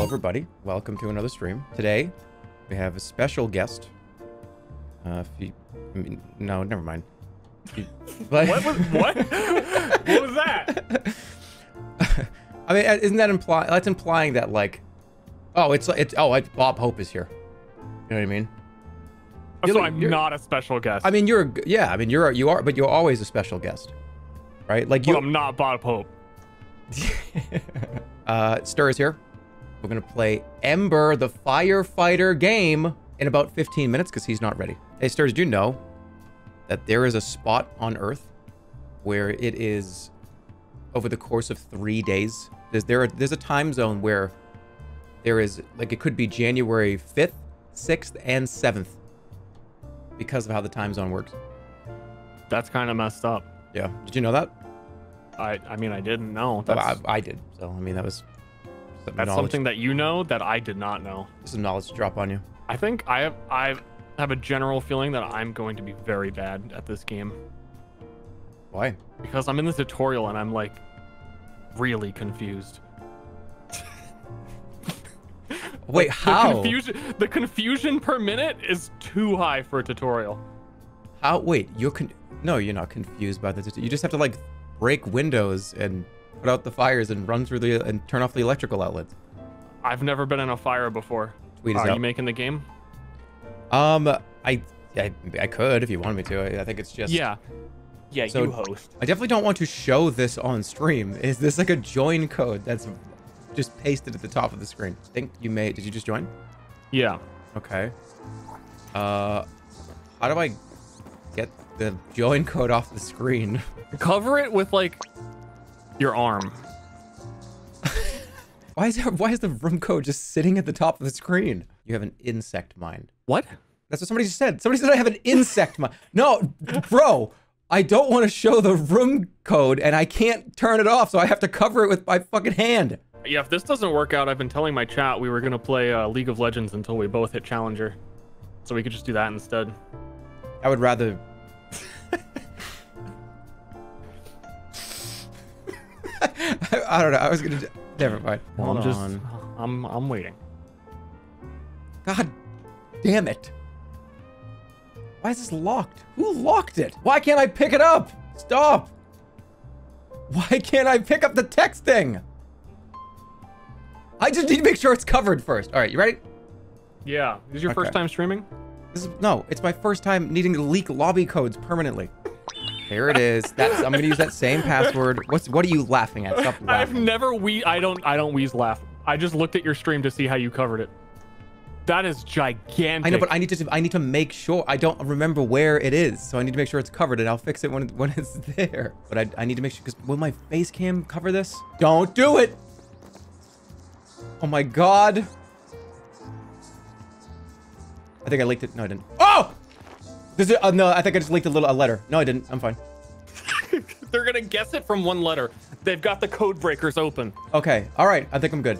Hello, everybody. Welcome to another stream. Today, we have a special guest. Uh, you, I mean, no, never mind. You- But, What was what? what was that? I mean, isn't that imply? That's implying that like, oh, it's it's oh, it's Bob Hope is here. You know what I mean? You're so like- I'm not a special guest. I mean, you're a yeah. I mean, you're a- you are, but you're always a special guest, right? Like you. I'm not Bob Hope. uh, Ster is here. We're gonna play Embr, the firefighter game, in about 15 minutes because he's not ready. Hey, Sters, do you know that there is a spot on Earth where it is over the course of three days? There's there there's a time zone where there is like it could be January 5th, 6th, and 7th because of how the time zone works. That's kind of messed up. Yeah, did you know that? I I mean I didn't know. That's, I, I did. So I mean that was that's knowledge, something that you know that I did not know. some knowledge to drop on you. I think I have I have a general feeling that I'm going to be very bad at this game Why? because I'm in the tutorial and I'm like really confused. Wait, The how? confusion the confusion per minute is too high for a tutorial. How? Wait, you're con- no, you're not confused by this. You just have to like break windows and put out the fires and run through the and turn off the electrical outlets. I've never been in a fire before. Tweet Are out. you making the game? um, I, I, I could if you wanted me to. I, I think it's just. Yeah. Yeah, So- you host. I definitely don't want to show this on stream. Is this like a join code that's just pasted at the top of the screen? I think you may. Did you just join? Yeah. Okay. Uh, how do I get the join code off the screen? Cover it with like your arm. Why is there, why is the room code just sitting at the top of the screen? You have an insect mind. What? That's what somebody just said. Somebody said I have an insect mind. No, bro, I don't want to show the room code and I can't turn it off, so I have to cover it with my fucking hand. Yeah, if this doesn't work out, I've been telling my chat we were gonna play uh, League of Legends until we both hit Challenger, so we could just do that instead. I would rather. I, I don't know. I was gonna. do- Never mind. Hold I'm just, on. I'm, I'm waiting. God damn it. Why is this locked? Who locked it? Why can't I pick it up? Stop. Why can't I pick up the texting? I just need to make sure it's covered first. All right, you ready? Yeah, this is your Okay. first time streaming. This is no, it's my first time needing to leak lobby codes permanently. There it is. That's I'm gonna use that same password. What's what are you laughing at? Stop I've never we I don't I don't wheeze laugh. I just looked at your stream to see how you covered it. That is gigantic. I know, but I need to I need to make sure I don't remember where it is, so I need to make sure it's covered, and I'll fix it when it- when it's there. But I, I need to make sure because will my face cam cover this? Don't do it! Oh my god! I think I leaked it. No, I didn't. Oh! Uh, no, I think I just leaked a little a letter. No, I didn't. I'm fine. They're gonna guess it from one letter. They've got the code breakers open. Okay. All right. I think I'm good.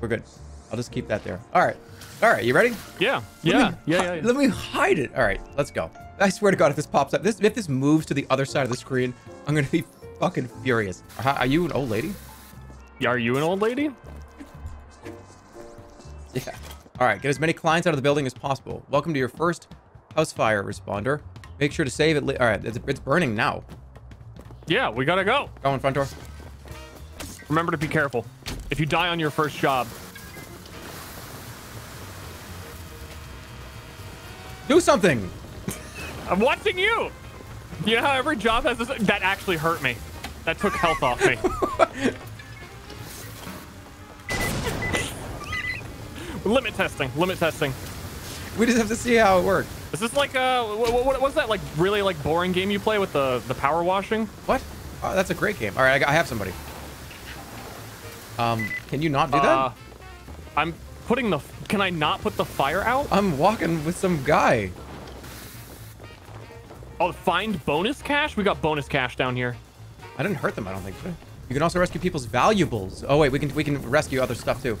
We're good. I'll just keep that there. All right. All right. You ready? Yeah, yeah, me yeah, yeah, yeah. Let me hide it. All right, let's go. I swear to God, if this pops up, this if this moves to the other side of the screen, I'm gonna be fucking furious. Are, are you an old lady? Are you an old lady? Yeah. All right, get as many clients out of the building as possible. Welcome to your first house fire responder. Make sure to save it. All right, it's, it's burning now. Yeah, we gotta go. Go in front door. Remember to be careful. If you die on your first job, Do something. I'm watching you. You know how every job has this? That actually hurt me. That took health off me. limit testing. Limit testing. We just have to see how it works. Is this like uh, what, what, what's that like really like boring game you play with the the power washing? What? Oh, that's a great game. All right, I, I have somebody. Um, can you not do that? Uh, I'm putting the. Can I not put the fire out? I'm walking with some guy. Oh, find bonus cash. We got bonus cash down here. I didn't hurt them. I don't think. You can also rescue people's valuables. Oh wait, we can we can rescue other stuff too.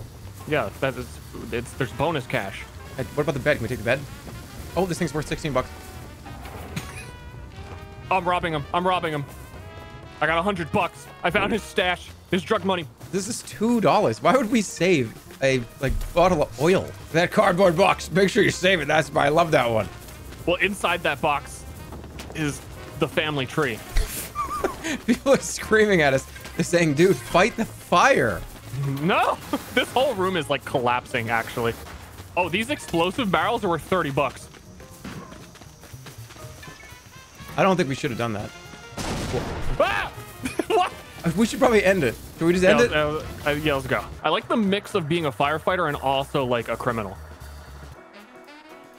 Yeah, that is. It's there's bonus cash. What about the bed? Can we take the bed? Oh, this thing's worth 16 bucks. I'm robbing him. I'm robbing him. I got a hundred bucks. I found his stash, his drug money. This is two dollars. Why would we save a like bottle of oil? That cardboard box. Make sure you save it. That's why I love that one. Well, inside that box is the family tree. People are screaming at us. They're saying, "Dude, fight the fire." No, this whole room is like collapsing. Actually. Oh, these explosive barrels are worth thirty bucks. I don't think we should have done that. Ah! what? We should probably end it. Should we just end yeah, it? uh, yeah, let's go. I like the mix of being a firefighter and also like a criminal.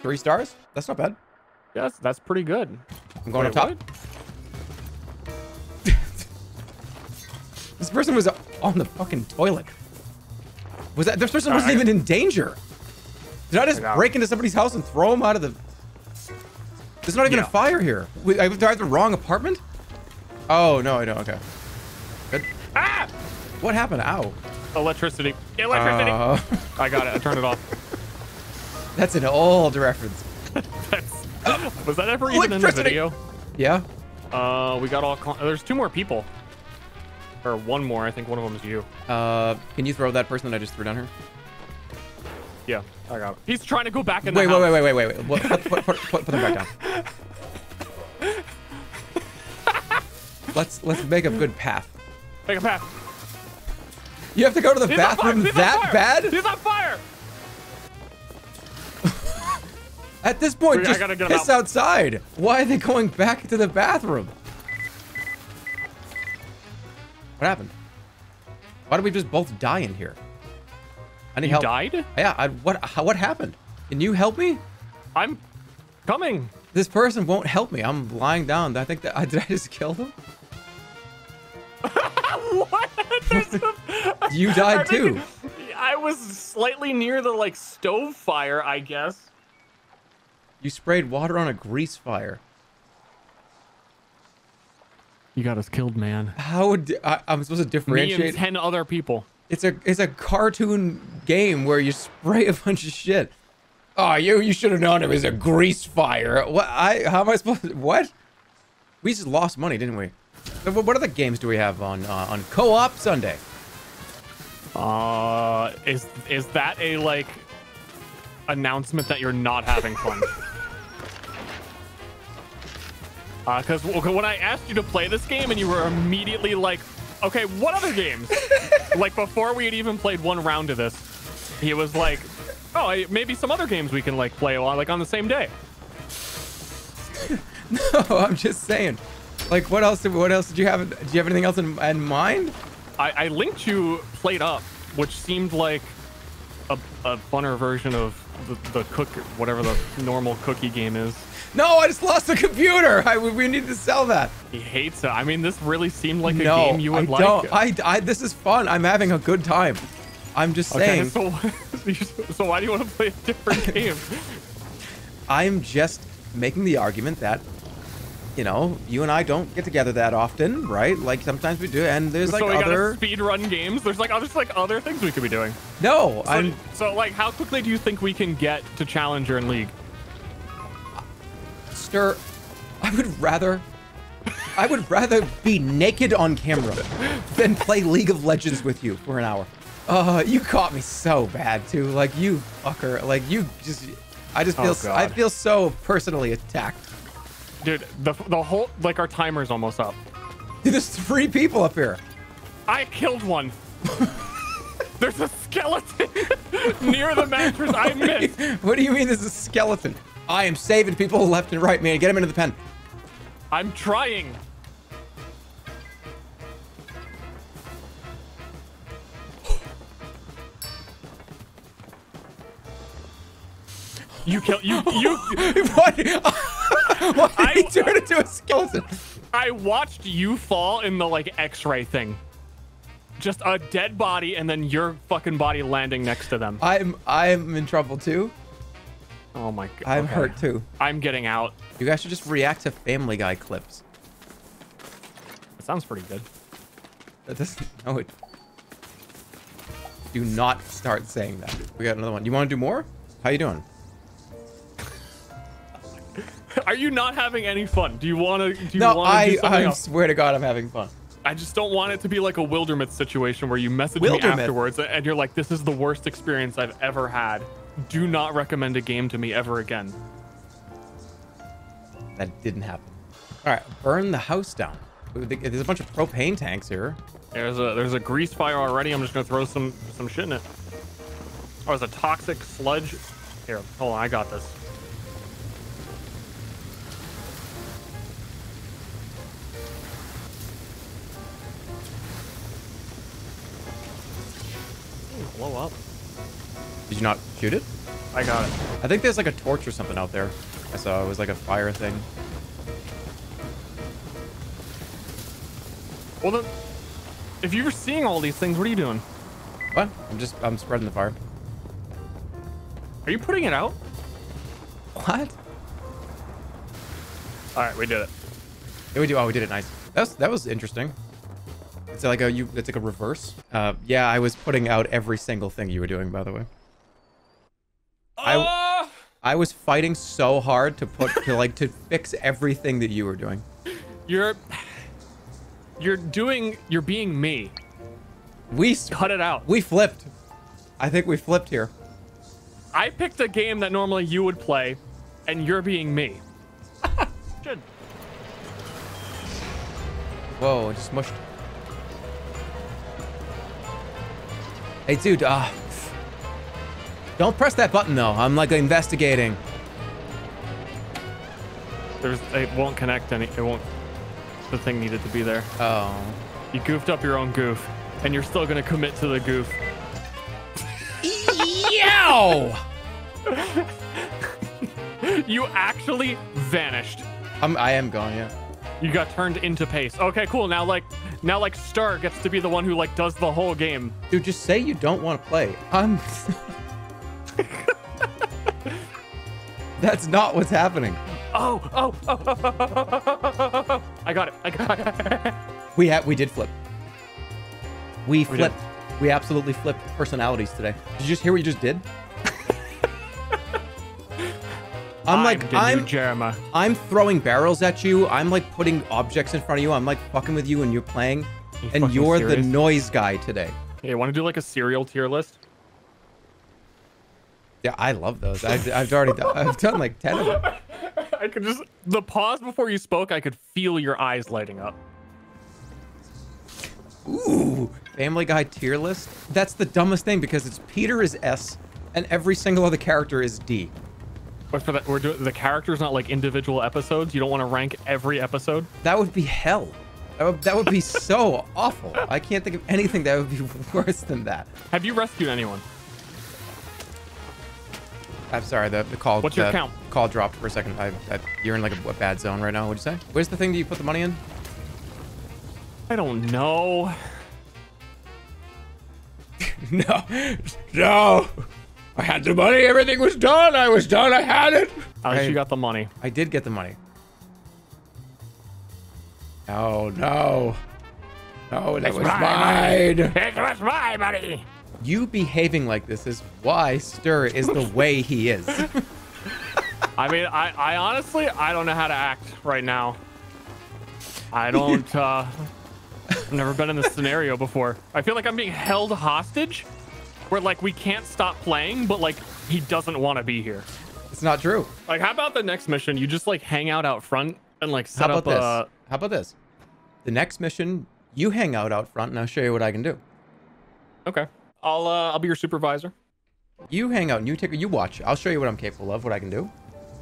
Three stars? That's not bad. Yeah, that's, that's pretty good. I'm going Wait, up top. This person was on the fucking toilet. Was that this person wasn't I- even in danger? Did I just I break into somebody's house and throw him out of the? There's not even Yeah. a fire here. Wait, I have the wrong apartment? Oh no, I don't. Okay. Good. Ah! What happened? Ow. Electricity. Electricity. Uh, I got it. I turned it off. that's an old reference. Was that ever even in the video? Yeah. Uh, we got all. There's two more people. Or one more. I think one of them is you. Uh, can you throw that person that I just threw down here? Yeah, I got it. He's trying to go back in the Wait, wait, house. wait, wait, wait, wait, wait. What- Put, put, put, put, them back down. let's let's make a good path. Take a path. You have to go to the He's bathroom that bad? He's on fire! At this point, Wait, I just get piss out. outside. Why are they going back to the bathroom? What happened? Why did we just both die in here? I need You help. died? Yeah. I, what? How, what happened? Can you help me? I'm coming. This person won't help me. I'm lying down. I think that did I just kill them? what? There's a- You died I think- too. I was slightly near the like stove fire, I guess. You sprayed water on a grease fire. You got us killed, man. How would I, I'm supposed to differentiate. Me and ten other people. It's a it's a cartoon game where you spray a bunch of shit. Oh, you you should have known it was a grease fire. What I how am I supposed to, what? We just lost money, didn't we? What what other games do we have on uh, on co-op Sunday? Uh, is is that a like announcement that you're not having fun? Because when I asked you to play this game and you were immediately like, okay, what other games? like before we had even played one round of this, he was like, oh, maybe some other games we can like play a on like on the same day. No, I'm just saying. Like what else? What else did you have? Do you have anything else in, in mind? I, I linked you PlateUp, which seemed like a, a funner version of the, the cook, whatever the normal cookie game is. No, I just lost the computer. I, we- need to sell that. He hates it. I mean, this really seemed like a no, game you would I like. don't. I, I this is fun. I'm having a good time. I'm just okay, saying. so so why do you want to play a different game? I'm just making the argument that, you know, you and I don't get together that often, right? Like sometimes we do, and there's like so we other. speed run games. There's like there's like other things we could be doing. No, So, I'm. so like, how quickly do you think we can get to Challenger and League? Ster. I would rather. I would rather be naked on camera than play League of Legends with you for an hour. Uh, you caught me so bad too. Like you fucker. Like you just. I just Oh, feel. s- I God. feel so personally attacked. Dude, the the whole like our timer's almost up. Dude, there's three people up here. I killed one. There's a skeleton near the mattress. I missed. What do you mean? There's a skeleton. I am saving people left and right, man. Get him into the pen. I'm trying. You kill you you. what? Why did he I- turn into a skeleton? I watched you fall in the like X-ray thing. Just a dead body and then your fucking body landing next to them. I'm I'm in trouble too. Oh my god. I'm okay. hurt too. I'm getting out. You guys should just react to Family Guy clips. That sounds pretty good. That doesn't. No, it. Do not start saying that. We got another one. You want to do more? How you doing? Are you not having any fun? Do you want to? Do you no, want to I do something I else? swear to God, I'm having fun. I just don't want it to be like a Wildermyth situation where you message me afterwards and you're like, "This is the worst experience I've ever had. Do not recommend a game to me ever again." That didn't happen. All right, burn the house down. There's a bunch of propane tanks here. There's a there's a grease fire already. I'm just gonna throw some some shit in it. Oh, there's a toxic sludge. Here, hold on, I got this. Ooh, Blow up. Did you not shoot it? I got it. I think there's like a torch or something out there. I saw it was like a fire thing. Well then, if you were seeing all these things, what are you doing? What? I'm just I'm spreading the fire. Are you putting it out? What? All right, we did it. Yeah, we do. Oh, we did it nice. That's that was interesting. It's like a you. It's like a reverse. Uh, yeah, I was putting out every single thing you were doing. By the way, I- Ah! I was fighting so hard to put to like to fix everything that you were doing. You're you're doing you're being me. We Cut it out. we flipped. I think we flipped here. I picked a game that normally you would play, and you're being me. Good. Whoa, I just mushed. Hey, dude. Uh, don't press that button though. I'm like investigating. There's it won't connect any. It won't. The thing needed to be there. Oh. You goofed up your own goof, and you're still gonna commit to the goof. Yow! You actually vanished. I'm, I am going. Yeah. You got turned into pace. Okay, cool. Now like now like Star gets to be the one who like does the whole game. Dude, just say you don't want to play. I'm. That's not what's happening. Oh, oh, oh, oh, oh, oh, oh, oh. I got it. I got it. we ha- we did flip. We flipped. We, we absolutely flipped personalities today. Did you just hear what you just did? I'm, I'm like I'm Jeremiah. I'm throwing barrels at you. I'm like putting objects in front of you. I'm like fucking with you and you're playing. Are you and you're serious? the noise guy today. Hey, want to do like a cereal tier list? Yeah, I love those. I've, I've already done, I've done like 10 of them. I could just the pause before you spoke. I could feel your eyes lighting up. Ooh, Family Guy tier list. That's the dumbest thing because it's Peter is S and every single other character is D. But for that, we're doing the characters, not like individual episodes. You don't want to rank every episode. That would be hell. That would, that would be so awful. I can't think of anything that would be worse than that. Have you rescued anyone? I'm sorry, the, the call. What's your count? Call dropped for a second. I, I, you're in like a, a bad zone right now. What'd you say? Where's the thing that you put the money in? I don't know. No, no. I had the money. Everything was done. I was done. I had it. At least I- you got the money. I did get the money. Oh no. No, that was mine. It was my money. You behaving like this is why Ster is the way he is. I mean, I, I honestly, I don't know how to act right now. I don't, uh, I've never been in this scenario before. I feel like I'm being held hostage where like we can't stop playing, but like he doesn't want to be here. It's not true. Like, how about the next mission? You just like hang out out front and like set How about up this? a. How about this? The next mission, you hang out out front and I'll show you what I can do. Okay. I'll, uh, I'll be your supervisor. You hang out and you take you watch. I'll show you what I'm capable of, what I can do.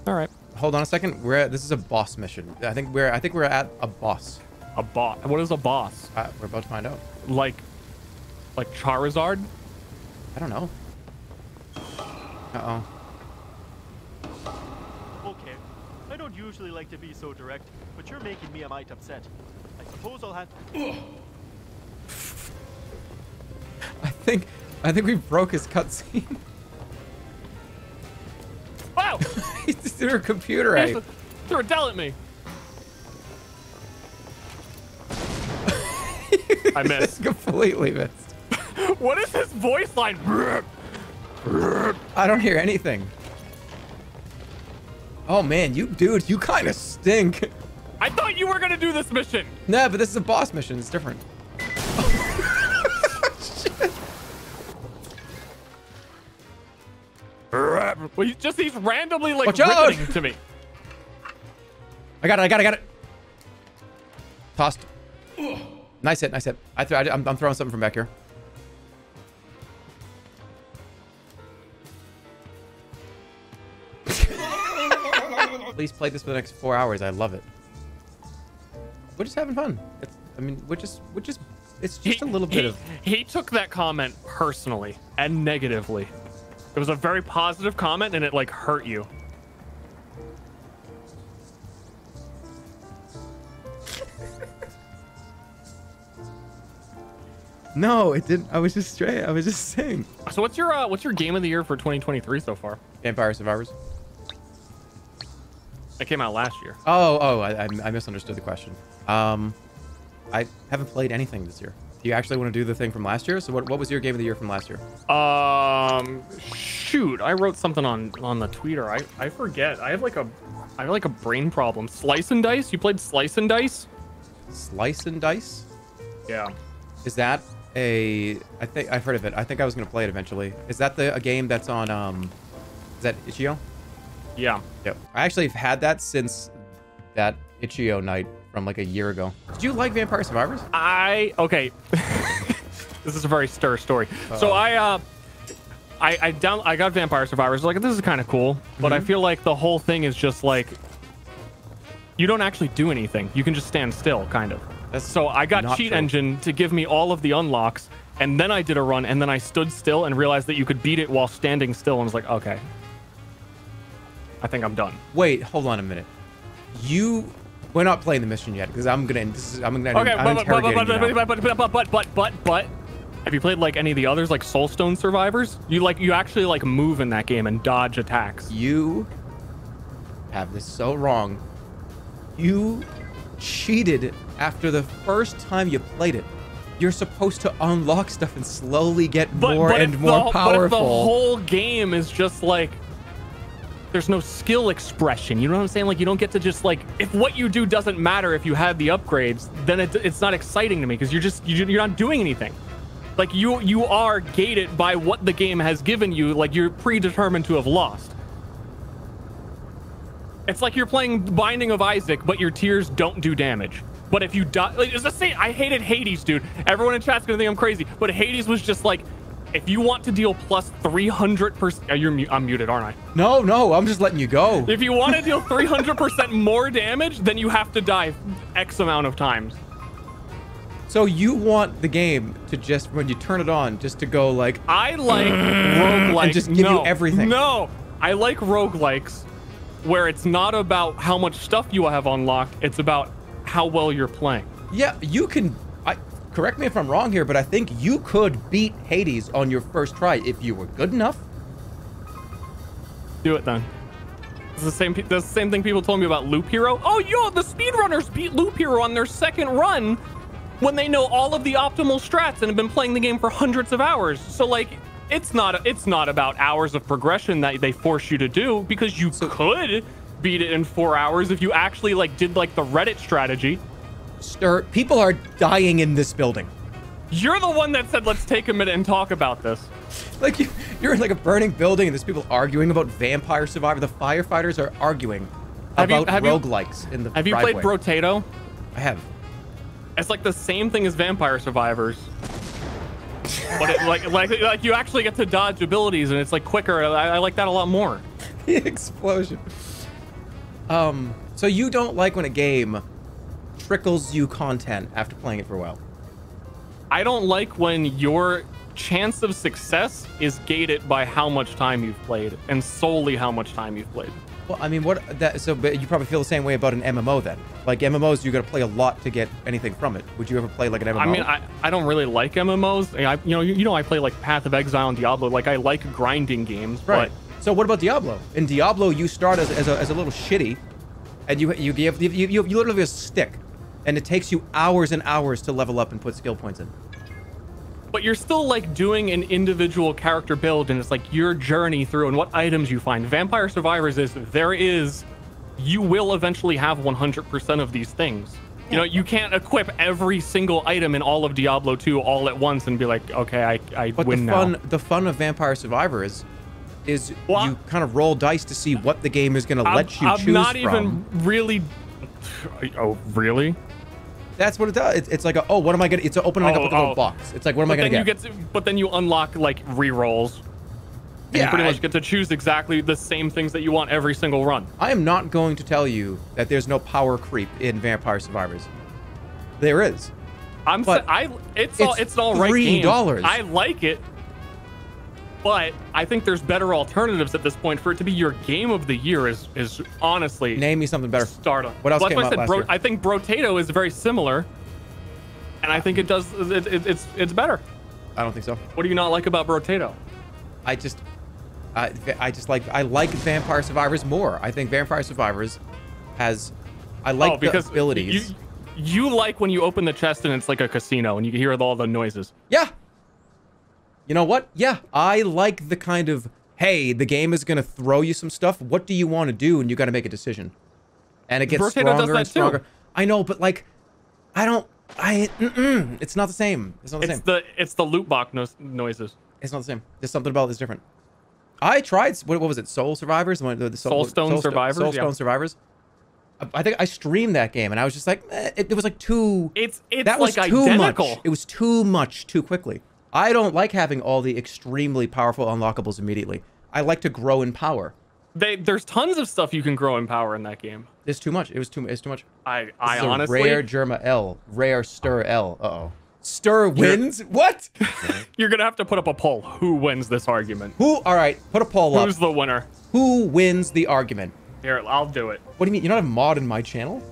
All right. Hold on a second. We're at, this is a boss mission. I think we're I think we're at a boss. A boss. What is a boss? Uh, we're about to find out. Like, like Charizard? I don't know. Uh oh. Okay. I don't usually like to be so direct, but you're making me a mite upset. I suppose I'll have. I think I think we broke his cutscene. Wow! he just threw a computer at you. Threw a Dell at me. I missed. Completely missed. What is this voice line? I don't hear anything. Oh man, you dude, you kind of stink. I thought you were gonna do this mission. No, but this is a boss mission. It's different. Well, he's just he's randomly like Watch to me. I got it. I got it. I got it. Tossed. Nice hit. Nice hit. I th- I, I'm, I'm throwing something from back here. Please play this for the next four hours. I love it. We're just having fun. It's, I mean, we're just, we're just, it's just a little bit he, of. he took that comment personally and negatively. It was a very positive comment and it like hurt you. No, it didn't. I was just straight. I was just saying. So what's your uh, what's your game of the year for 2023 so far? Vampire Survivors. It came out last year. Oh, oh, I, I I misunderstood the question. Um, I haven't played anything this year. Do you actually want to do the thing from last year? So what, what was your game of the year from last year? Um, shoot, I wrote something on on the tweeter. I I forget. I have like a I have like a brain problem. Slice and dice. You played slice and dice? Slice and Dice? Yeah. Is that a? I think I've heard of it. I think I was gonna play it eventually. Is that the a game that's on? Um, is that Itch.io? Yeah. Yep. I actually have had that since that Itch.io night from like a year ago. Did you like Vampire Survivors? I okay. this is a very Ster story. So I uh I I down I got Vampire Survivors. Like this is kind of cool, but I feel like the whole thing is just like you don't actually do anything. You can just stand still, kind of. That's so I got Cheat true. Engine to give me all of the unlocks, and then I did a run, and then I stood still and realized that you could beat it while standing still, and was like, okay, I think I'm done. Wait, hold on a minute. You, we're not playing the mission yet because I'm gonna. This is, I'm gonna. Okay, I'm but, but, but, but, but, but, but, but, but, but, but, but, have you played like any of the others, like Soulstone Survivors? You like, you actually like move in that game and dodge attacks. You have this so wrong. You cheated after the first time you played it. You're supposed to unlock stuff and slowly get But, more but and more the, But powerful. the whole game is just like, there's no skill expression. You know what I'm saying? Like, you don't get to just like, if what you do doesn't matter if you have the upgrades, then it, it's not exciting to me because you're just you, you're not doing anything. Like you you are gated by what the game has given you. Like you're predetermined to have lost. It's like you're playing Binding of Isaac, but your tears don't do damage. But if you die, like, it's the same. I hated Hades, dude. Everyone in chat's gonna think I'm crazy, but Hades was just like, if you want to deal plus 300 percent, you're mu- I'm muted, aren't I? no, no, I'm just letting you go. If you want to deal 300 percent more damage, then you have to die X amount of times. So you want the game to just when you turn it on, just to go like, I like roguelikes. I just give you everything. No, I like roguelikes where it's not about how much stuff you have unlocked, it's about how well you're playing. yeah, you can. Correct me if I'm wrong here, but I think you could beat Hades on your first try if you were good enough. Do it then. It's the same. That's the same thing people told me about Loop Hero. Oh, yo, the speedrunners beat Loop Hero on their second run when they know all of the optimal strats and have been playing the game for hundreds of hours. So like, it's not. It's not about hours of progression that they force you to do because you could beat it in four hours if you actually like did like the Reddit strategy. Ster. People are dying in this building. You're the one that said let's take a minute and talk about this. Like you, you're in like a burning building, and there's people arguing about Vampire Survivor. The firefighters are arguing Have you- about have you- in the Have you driveway. played Brotato? I have. It's like the same thing as Vampire Survivors. but it, like, like, like you actually get to dodge abilities, and it's like quicker. I, I like that a lot more. the explosion. Um, so you don't like when a game trickles you content after playing it for a while. I don't like when your chance of success is gated by how much time you've played, and solely how much time you've played. Well, I mean, what that so but you probably feel the same way about an MMO then. Like MMOs, you got to play a lot to get anything from it. Would you ever play like an MMO? I mean, I, I don't really like MMOs. I, you know, you, you know, I play like Path of Exile and Diablo. Like I like grinding games, right. but So what about Diablo? In Diablo, you start as, as, a, as a little shitty, and you you give you, you, you literally a stick, and it takes you hours and hours to level up and put skill points in. but you're still like doing an individual character build and it's like your journey through and what items you find vampire survivors is there is you will eventually have 100% of these things. You know, you can't equip every single item in all of Diablo 2 all at once and be like, okay, I, I But win the now. fun, the fun of Vampire Survivor is, is Well, you kind of roll dice to see what the game is going to I'm, let you I'm not even really. Oh, really? That's what it does. It's, it's like, a, oh, what am I gonna? It's opening like Oh, up a little oh. box. It's like, what am I gonna get? you get, to, but then you unlock like re-rolls. And Yeah, you pretty I- much get to choose exactly the same things that you want every single run. I am not going to tell you that there's no power creep in Vampire Survivors. There is. I'm But I it's all it's it's all right $3. I like it, but I think there's better alternatives at this point. For it to be your game of the year is is honestly Name me something better. Stardom. What else Well, came out I last said year? I think Brotato is very similar, and I think it does it, it, it's it's better. I don't think so. What do you not like about Brotato? I just, I, I just like I like Vampire Survivors more. I think Vampire Survivors has, I oh, like oh, because the abilities. You, you like when you open the chest and it's like a casino and you hear all the noises. Yeah. You know what? Yeah, I like the kind of hey, the game is gonna throw you some stuff. What do you want to do? And you got to make a decision. And it gets stronger and too. stronger. I know, but like, I don't. I. Mm-mm, it's not the same. It's not the It's same. the it's the loot box no- noises. It's not the same. There's something about this different. I tried. What, what was it? Soul Survivors. The, the, the Soulstone Soulsto- Survivors, Soulstone yeah. Survivors. I, think I streamed that game, and I was just like, eh, it, it was like too. It's it's that was like too identical. much. It was too much too quickly. I don't like having all the extremely powerful unlockables immediately. I like to grow in power. They, there's tons of stuff you can grow in power in that game. It's too much. It was too. It's too much. I This I is a honestly rare Jerma L, rare Ster L. Uh oh. Ster wins. What? you're gonna have to put up a poll. Who wins this argument? Who? All right. Put a poll up. Who's the winner? Who wins the argument? Here, I'll do it. What do you mean? You don't have mod in my channel?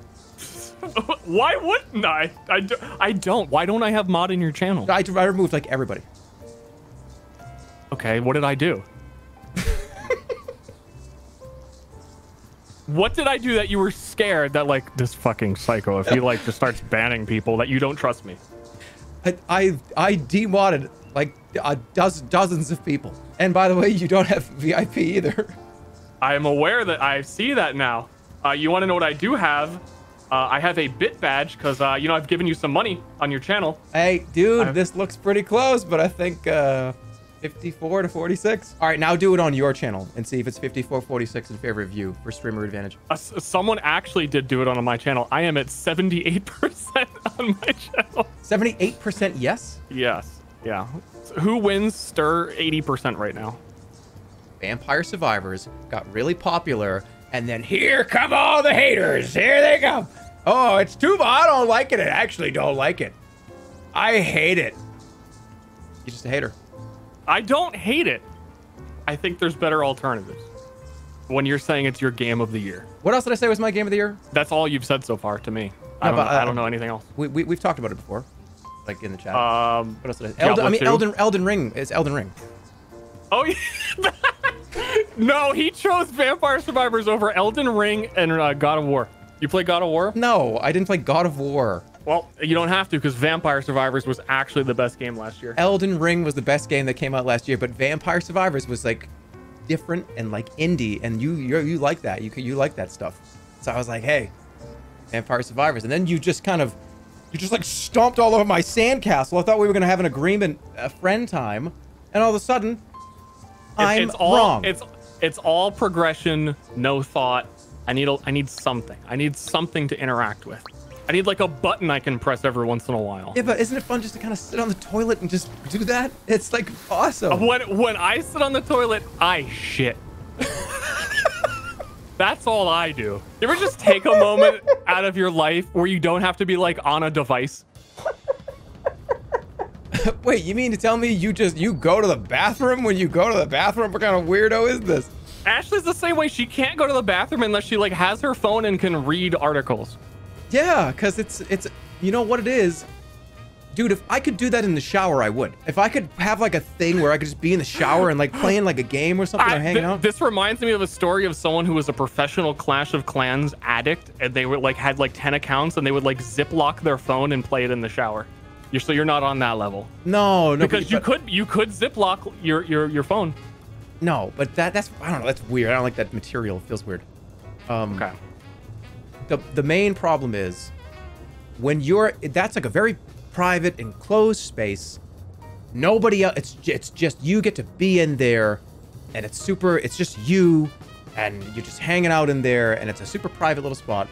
Why wouldn't I? I, do, I don't. Why don't I have mod in your channel? I, I removed like everybody. Okay, what did I do? what did I do that you were scared that like this fucking psycho if he like just starts banning people that you don't trust me? I I, I demodded like a dozen dozens of people. And by the way, you don't have VIP either. I am aware that I see that now. Uh, you want to know what I do have? Uh, I have a bit badge because uh, you know I've given you some money on your channel. Hey, dude, I've- this looks pretty close, but I think uh 54 to 46. All right, now do it on your channel and see if it's 54 46 in favor of you for streamer advantage. Uh, someone actually did do it on my channel. I am at 78% on my channel. 78% yes. Yes. Yeah. Who wins Ster 80% right now? Vampire Survivors got really popular, and then here come all the haters. Here they come. Oh, it's too. Bad. I don't like it. I actually don't like it. I hate it. You're just a hater. I don't hate it. I think there's better alternatives. When you're saying it's your game of the year, What else did I say was my game of the year? that's all you've said so far to me. I don't, but, I uh, don't know anything else. We, we we've talked about it before, like in the chat. Um, what else did I? Diablo Elden, I mean, 2? Elden Elden Ring. It's Elden Ring. oh, yeah. no, he chose Vampire Survivors over Elden Ring and uh, God of War. You play God of War? No, I didn't play God of War. Well, you don't have to because Vampire Survivors was actually the best game last year. Elden Ring was the best game that came out last year, but Vampire Survivors was like different and like indie, and you you you like that. You you like that stuff. So I was like, hey, Vampire Survivors, and then you just kind of you just like stomped all over my sandcastle. I thought we were gonna have an agreement, a friend time, and all of a sudden, It's- I'm it's all, wrong. It's it's all progression, no thought. I need a, I need something. I need something to interact with. I need like a button I can press every once in a while. yeah, but isn't it fun just to kind of sit on the toilet and just do that? It's like awesome. When when I sit on the toilet, I shit. That's all I do. You ever just take a moment out of your life where you don't have to be like on a device? Wait, you mean to tell me you just you go to the bathroom when you go to the bathroom? What kind of weirdo is this? Ashley's the same way. She can't go to the bathroom unless she like has her phone and can read articles. Yeah, because it's it's you know what it is, dude. If I could do that in the shower, I would. If I could have like a thing where I could just be in the shower and like playing like a game or something I- or hanging thi- out. This reminds me of a story of someone who was a professional Clash of Clans addict, and they were like had like ten accounts, and they would like ziplock their phone and play it in the shower. You're so you're not on that level no, no, because but, you could you could ziplock your your your phone. No, but that that's I don't know. That's weird. I don't like that material. It feels weird. Um, Okay. the the main problem is when you're that's like a very private enclosed space. Nobody else. It's it's just you get to be in there, and it's super. It's just you, and you're just hanging out in there, and it's a super private little spot.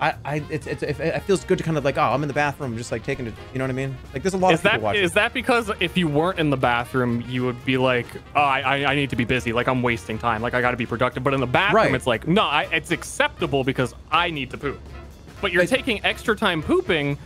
I, I, it's, it's, it, it feels good to kind of like, oh, I'm in the bathroom, just like taking it. You know what I mean? Like, there's a lot Is of people that watching. is that because if you weren't in the bathroom, you would be like, oh, I I, I need to be busy, like I'm wasting time, like I got to be productive. But in the bathroom, Right. it's like, no, I, it's acceptable because I need to poop. But you're Like- taking extra time pooping,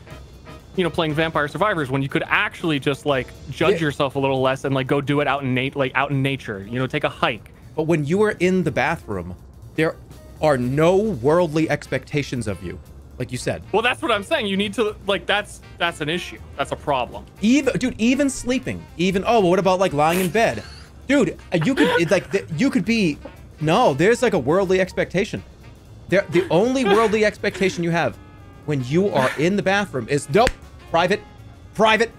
you know, playing Vampire Survivors when you could actually just like judge Yeah. yourself a little less and like go do it out in nat- like out in nature. You know, take a hike. But when you are in the bathroom, there are no worldly expectations of you, like you said. Well, that's what I'm saying. You need to like that's that's an issue. That's a problem. Even dude, even sleeping, even oh, well, what about like lying in bed, dude? uh, You could it, like you could be no. There's like a worldly expectation. There, the only worldly expectation you have when you are in the bathroom is nope, private, private.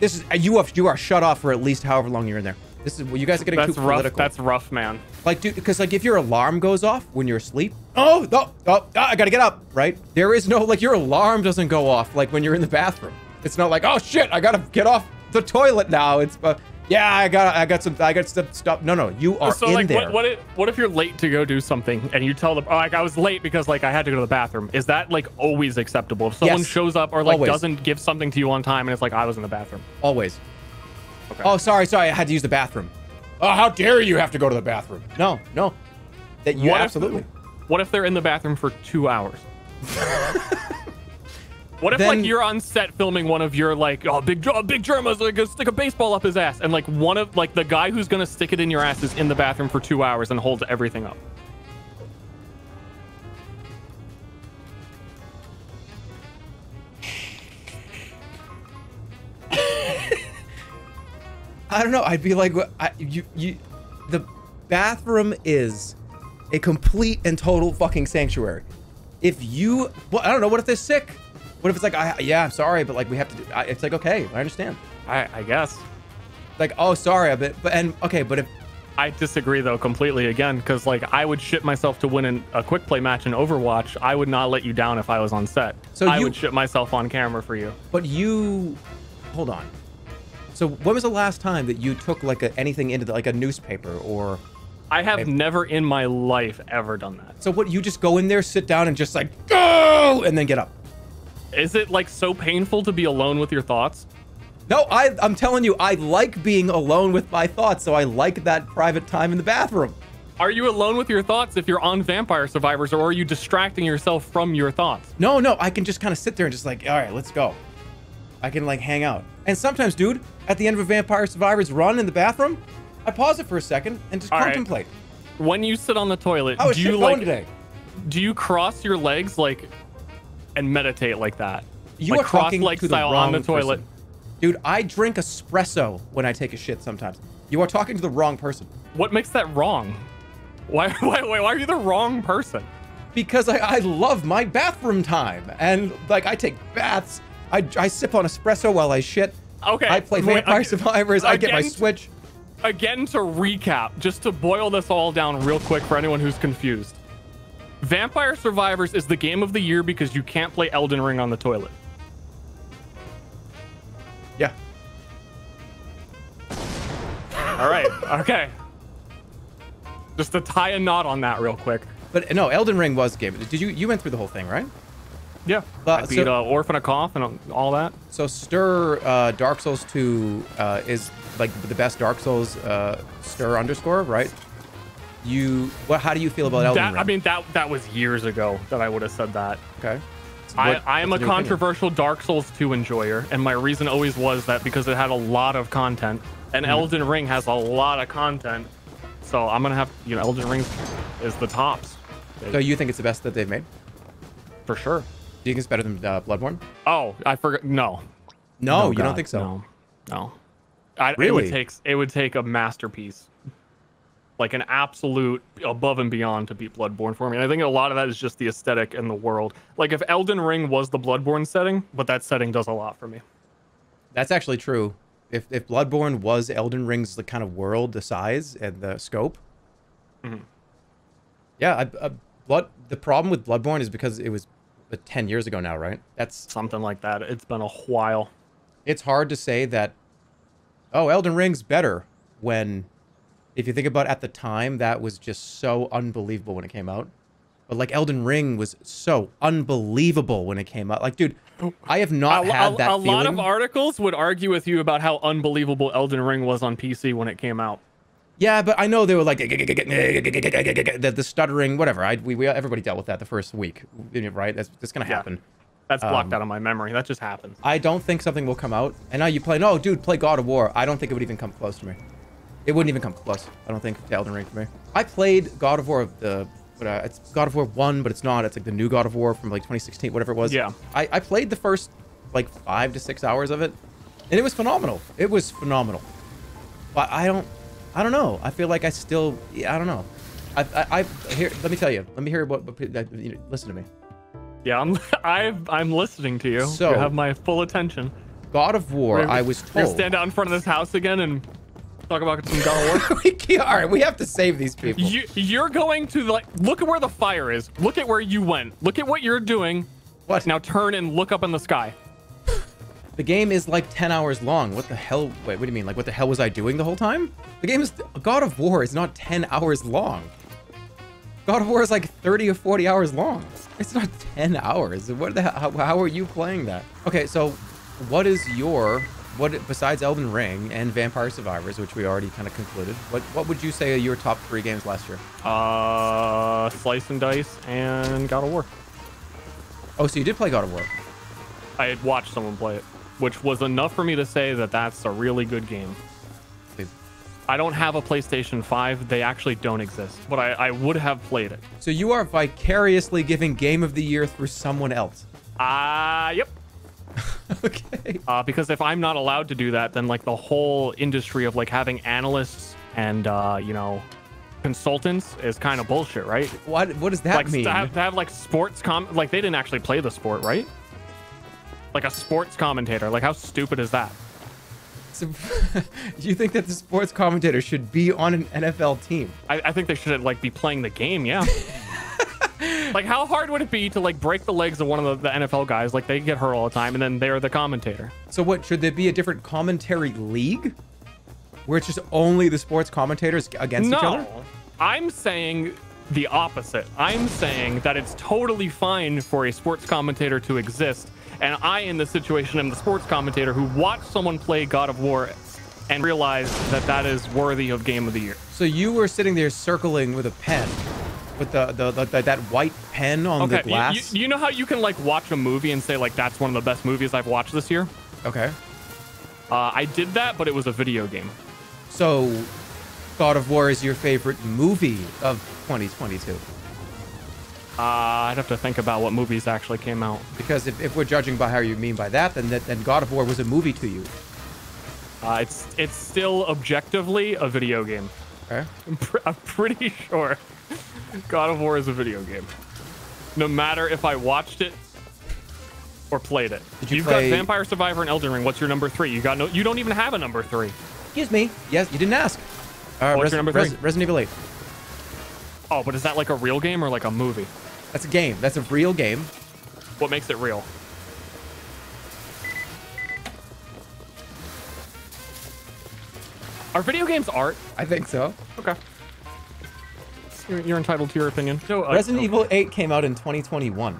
This is uh, you are you are shut off for at least however long you're in there. This is you guys are getting That's too rough. political. That's rough, man. Like, dude, because like if your alarm goes off when you're asleep, oh, no, oh, ah, I gotta get up, right? There is no like your alarm doesn't go off like when you're in the bathroom. It's not like, oh shit, I gotta get off the toilet now. It's, uh, yeah, I got, I got some, I got some stuff. No, no, you are so in like there. what what if, what if you're late to go do something and you tell them oh like I was late because like I had to go to the bathroom is that like always acceptable if someone Yes. shows up or like Always. doesn't give something to you on time and it's like I was in the bathroom Always. Okay. Oh, sorry, sorry, I had to use the bathroom. Oh, how dare you have to go to the bathroom? No, no, that you what absolutely. if, what if they're in the bathroom for two hours what if Then- like you're on set filming one of your like oh big oh, big Jerma's like gonna stick a baseball up his ass and like one of like the guy who's gonna stick it in your ass is in the bathroom for two hours and holds everything up I don't know. I'd be like, I, you, you, the bathroom is a complete and total fucking sanctuary. If you, well, I don't know. What if they're sick? What if it's like, I, yeah, I'm sorry, but like we have to. Do, I, it's like, okay, I understand. I I guess Like, oh, sorry, but but and okay, but if I disagree though completely again because like I would shit myself to win an, a quick play match in Overwatch. I would not let you down if I was on set. So I you- would shit myself on camera for you. but you, hold on. So when was the last time that you took like a, anything into the, like a newspaper or? I have never in my life ever done that. So what? You just go in there, sit down, and just like go, and then get up. Is it like so painful to be alone with your thoughts? No, I, I'm telling you, I like being alone with my thoughts, so I like that private time in the bathroom. Are you alone with your thoughts if you're on Vampire Survivors, or are you distracting yourself from your thoughts? No, no, I can just kind of sit there and just like, all right, let's go. I can like hang out. And sometimes, dude, at the end of a Vampire Survivors run in the bathroom, I pause it for a second and just All right. contemplate. When you sit on the toilet, How do you like today? do you cross your legs like and meditate like that? You like are talking cross-leg to the wrong on the toilet. person. Dude, I drink espresso when I take a shit sometimes. You are talking to the wrong person. What makes that wrong? Why, why, why, why are you the wrong person? Because I, I love my bathroom time. And like I take baths. I, I sip on espresso while I shit. Okay, I play Vampire okay, Survivors. I get my Switch. Again, to recap, just to boil this all down real quick for anyone who's confused. Vampire Survivors is the game of the year because you can't play Elden Ring on the toilet. Yeah. All right, okay. Just to tie a knot on that real quick. But no, Elden Ring was game. Did you you went through the whole thing, right? Yeah, Uh, I beat so- uh, Orphan of Kos and all that. So Ster uh, Dark Souls 2 uh, is like the best Dark Souls uh, Ster underscore, right? You what? How do you feel about Elden That Ring? I mean, that that was years ago that I would have said that. okay. So I, what- I am a your opinion? controversial Dark Souls 2 enjoyer, and my reason always was that because it had a lot of content, Mm-hmm. and Elden Ring has a lot of content, so I'm gonna have you know Elden Ring is the tops So you think it's the best that they've made? for sure. Do you think it's better than uh, Bloodborne? Oh, I forgot. No, No, No, you don't think so. No, no. I, It would take it would take a masterpiece, like an absolute above and beyond to beat Bloodborne for me. And I think a lot of that is just the aesthetic and the world. Like if Elden Ring was the Bloodborne setting, but that setting does a lot for me. That's actually true. If if Bloodborne was Elden Ring's the kind of world, the size and the scope, Mm-hmm. yeah, I, I, Blood. The problem with Bloodborne is because it was uh, 10 years ago now, right? That's Something like that. It's been a while. it's hard to say that oh elden ring's better when if you think about at the time that was just so unbelievable when it came out but like elden ring was so unbelievable when it came out like dude i have not a, had a- that a lot of articles would argue with you about how unbelievable Elden Ring was on PC when it came out. Yeah but i know they were like the, the stuttering whatever i we, we everybody dealt with that the first week right that's, that's gonna Yeah. happen That's blocked Um, out of my memory. That just happens. I don't think something will come out. And now you play, no, dude, play God of War. I don't think it would even come close to me. It wouldn't even come close. I don't think to Elden Ring for me. I played God of War, the, but uh, it's God of War one, but it's not. It's like the new God of War from like 2016, whatever it was. Yeah. I, I played the first like five to six hours of it, and it was phenomenal. It was phenomenal. But I don't, I don't know. I feel like I still, yeah, I don't know. I, I, I here. Let me tell you. Let me hear what. what you know, listen to me. Yeah, I'm I've, I'm listening to you. So- you have my full attention. God of War. We're- I was told. stand out in front of this house again and talk about some God of War. we all right, we have to save these people. You, you're going to like look at where the fire is. Look at where you went. Look at what you're doing. What? Now turn and look up in the sky. The game is like 10 hours long. What the hell? Wait, what do you mean? Like, what the hell was I doing the whole time? The game is. God of War is not 10 hours long. God of War is like 30 or 40 hours long. It's not 10 hours. What the hell? How, how are you playing that? Okay, so what is your. What besides Elden Ring and Vampire Survivors, which we already kind of concluded, what what would you say are your top three games last year? Uh, Slice and Dice and God of War. Oh, so you did play God of War. I had watched someone play it, which was enough for me to say that that's a really good game. I don't have a PlayStation 5. They actually don't exist, but I, I would have played it. So you are vicariously giving Game of the Year through someone else. Ah, yep. okay. Uh, because if I'm not allowed to do that, then like the whole industry of like having analysts and uh, you know consultants is kind of bullshit, right? What what does that like mean? to have, to have like sports com like they didn't actually play the sport, right? Like a sports commentator. Like how stupid is that? So, do you think that the sports commentator should be on an NFL team? I, I think they should like be playing the game, yeah. like how hard would it be to like break the legs of one of the, the NFL guys? Like they get hurt all the time, and then they're the commentator. So what should there be a different commentary league where it's just only the sports commentators against each other? No, I'm saying the opposite. I'm saying that it's totally fine for a sports commentator to exist, and I, in this situation, am the sports commentator who watched someone play God of War and realized that that is worthy of Game of the Year. So you were sitting there circling with a pen, with the, the, the, that white pen on the Okay, you, glass. you, you know how you can like watch a movie and say like that's one of the best movies I've watched this year? okay. Uh, I did that, but it was a video game. So God of War is your favorite movie of 2022. Uh, I'd have to think about what movies actually came out. Because if, if we're judging by how you mean by that, then that, then God of War was a movie to you. Uh, it's it's still objectively a video game. Okay. I'm, pr- I'm pretty sure God of War is a video game. No matter if I watched it or played it. Did you You've play- got Vampire Survivor and Elden Ring. What's your number three? You got no. You don't even have a number three. Excuse me. Yes, you didn't ask. Uh, What's your number three? Resident Evil 8. Oh, but is that like a real game or like a movie? That's a game. That's a real game. What makes it real? Are video games art? I think so. Okay. You're, you're entitled to your opinion. So, uh, Resident Evil 8 came out in 2021.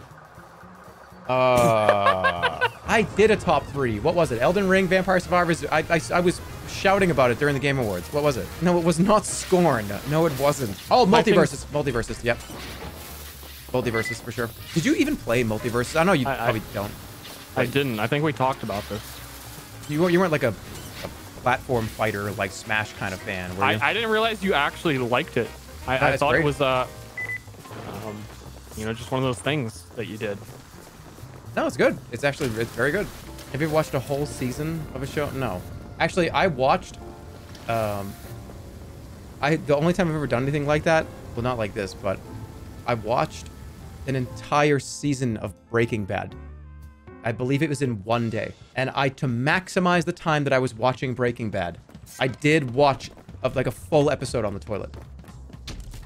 Uh, I did a top three. What was it? Elden Ring, Vampire Survivors. I, I, I was shouting about it during the Game Awards. What was it? No, it was not Scorn. No, it wasn't. Oh, MultiVersus. MultiVersus. Yep. MultiVersus for sure. Did you even play MultiVersus? I know you I- I- probably don't. I didn't. I think we talked about this. You, weren't- you weren't like a, a platform fighter, like Smash kind of fan? I, I didn't realize you actually liked it. I, I thought great. it was, uh, um, you know, just one of those things that you did. No, it's good. It's actually it's very good. Have you watched a whole season of a show? No. Actually, I watched. Um, I the only time I've ever done anything like that, well, not like this, but I watched an entire season of Breaking Bad. I believe it was in one day, and I to maximize the time that I was watching Breaking Bad, I did watch of like a full episode on the toilet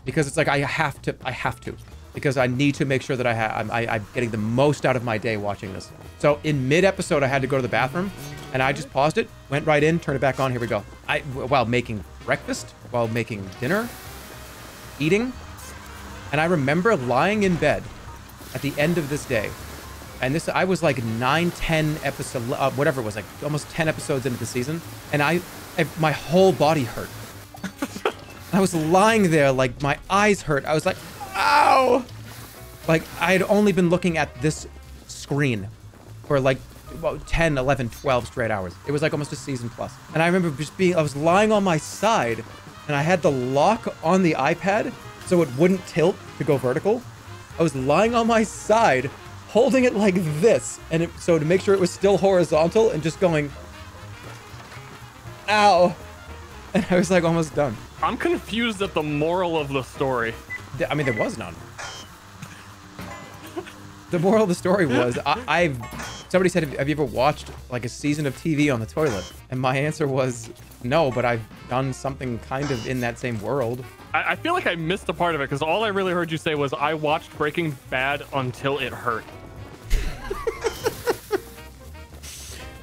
because it's like I have to. I have to. because I need to make sure that I have I'm, I, I'm getting the most out of my day watching this. So in mid episode, I had to go to the bathroom, and I just paused it, went right in, turned it back on. Here we go. I while making breakfast, while making dinner, eating, and I remember lying in bed at the end of this day. And this, I was like 9, 10 episode, uh, whatever it was, like almost 10 episodes into the season. And I, I my whole body hurt. I was lying there, like my eyes hurt. I was like, ow! Like I had only been looking at this screen for like about 10, 11, 12 straight hours. It was like almost a season plus. And I remember just being, I was lying on my side and I had the lock on the iPad so it wouldn't tilt to go vertical. I was lying on my side, holding it like this, and it, so to make sure it was still horizontal and just going, ow. And I was like almost done. I'm confused at the moral of the story. I mean, there was none. The moral of the story was I, I've. Somebody said, "Have you ever watched like a season of TV on the toilet?" And my answer was no, but I've done something kind of in that same world. I, I feel like I missed a part of it because all I really heard you say was I watched Breaking Bad until it hurt.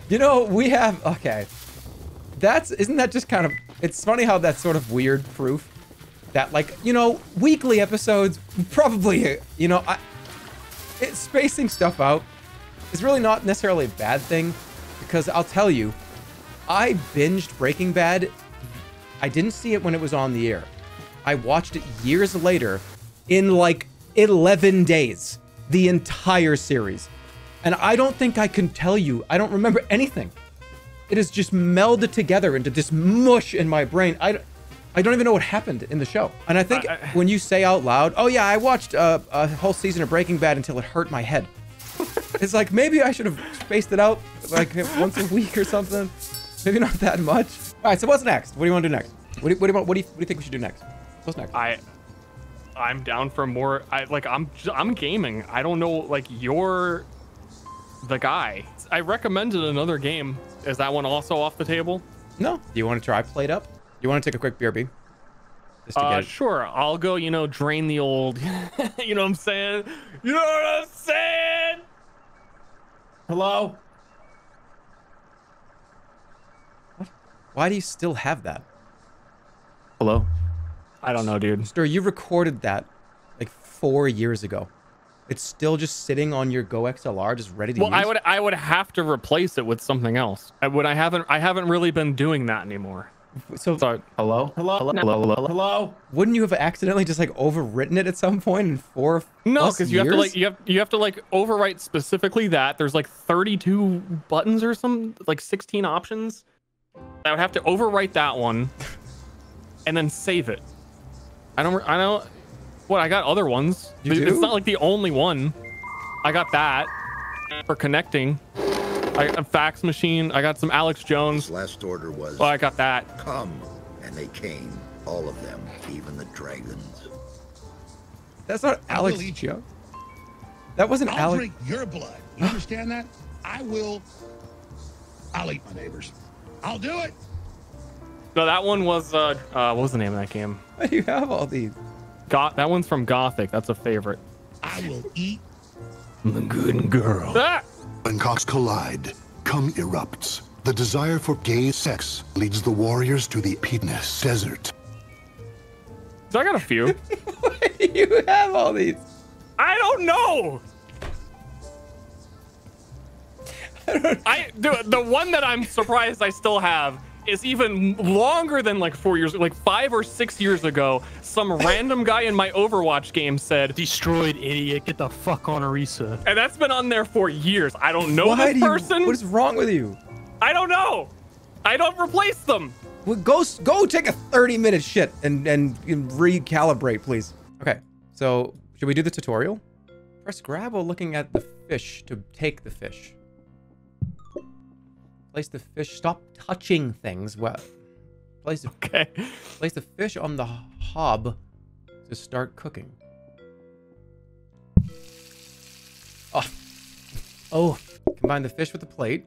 You know, we have okay. That's isn't that just kind of it's funny how that's sort of weird proof that like, you know, weekly episodes probably, you know, I it's spacing stuff out is really not necessarily a bad thing because I'll tell you, I binged Breaking Bad. I didn't see it when it was on the air. I watched it years later in like 11 days, the entire series. And I don't think I can tell you, I don't remember anything. It is just melded together into this mush in my brain. I, I don't even know what happened in the show. And I think I- I- when you say out loud, oh yeah, I watched uh, a whole season of Breaking Bad until it hurt my head. It's like maybe I should have spaced it out like once a week or something. Maybe not that much. All right, so what's next? What do you want to do next? What do you, what do you, want, what do you, what do you think we should do next? What's next? I I'm down for more. I like I'm I'm gaming. I don't know like you're the guy. I recommended another game. Is that one also off the table? No. Do you want to try plate up? Do you want to take a quick BRB? Uh, sure. I'll go. You know, drain the old. you know what I'm saying? You know what I'm saying? Hello? Why do you still have that? Hello. I don't know, dude. Ster, you recorded that like four years ago. It's still just sitting on your GoXLR, just ready to Well, use. I would I would have to replace it with something else. I would. I haven't I haven't really been doing that anymore. So So Hello? Hello? Hello? Hello? Hello? wouldn't you have accidentally just like overwritten it at some point in four? no, because you have to like you have you have to like overwrite specifically that. There's like 32 buttons or some like 16 options. I would have to overwrite that one, and then save it. I don't. I don't. What I got other ones. You It's do? not like the only one. I got that for connecting. I a fax machine. I got some Alex Jones. His last order was Oh, I got that. come, and they came, all of them, even the dragons. That's not I Alex will eat That wasn't Alex. I'll Alex. drink your blood. You understand that? I will. I'll eat my neighbors. I'll do it. No, that one was uh, uh what was the name of that game? Why do you have all these? Got that one's from Gothic. That's a favorite. I will eat. The good girl. Ah! When cocks collide, cum erupts. The desire for gay sex leads the warriors to the Peatness Desert. So I got a few. Why do you have all these? I don't know. I the, the one that I'm surprised I still have is even longer than like four years, like five or six years ago. Some random guy in my Overwatch game said, Destroyed idiot. Get the fuck on Arisa. and that's been on there for years. I don't know Why this do you? person. What is wrong with you? I don't know. I don't replace them. Well, go go take a 30 minute shit and and recalibrate, please. Okay, so should we do the tutorial? Press grab while looking at the fish to take the fish. Place the fish. Stop touching things. Well, place the, Okay. place the fish on the hob to start cooking. Oh, oh! Combine the fish with the plate.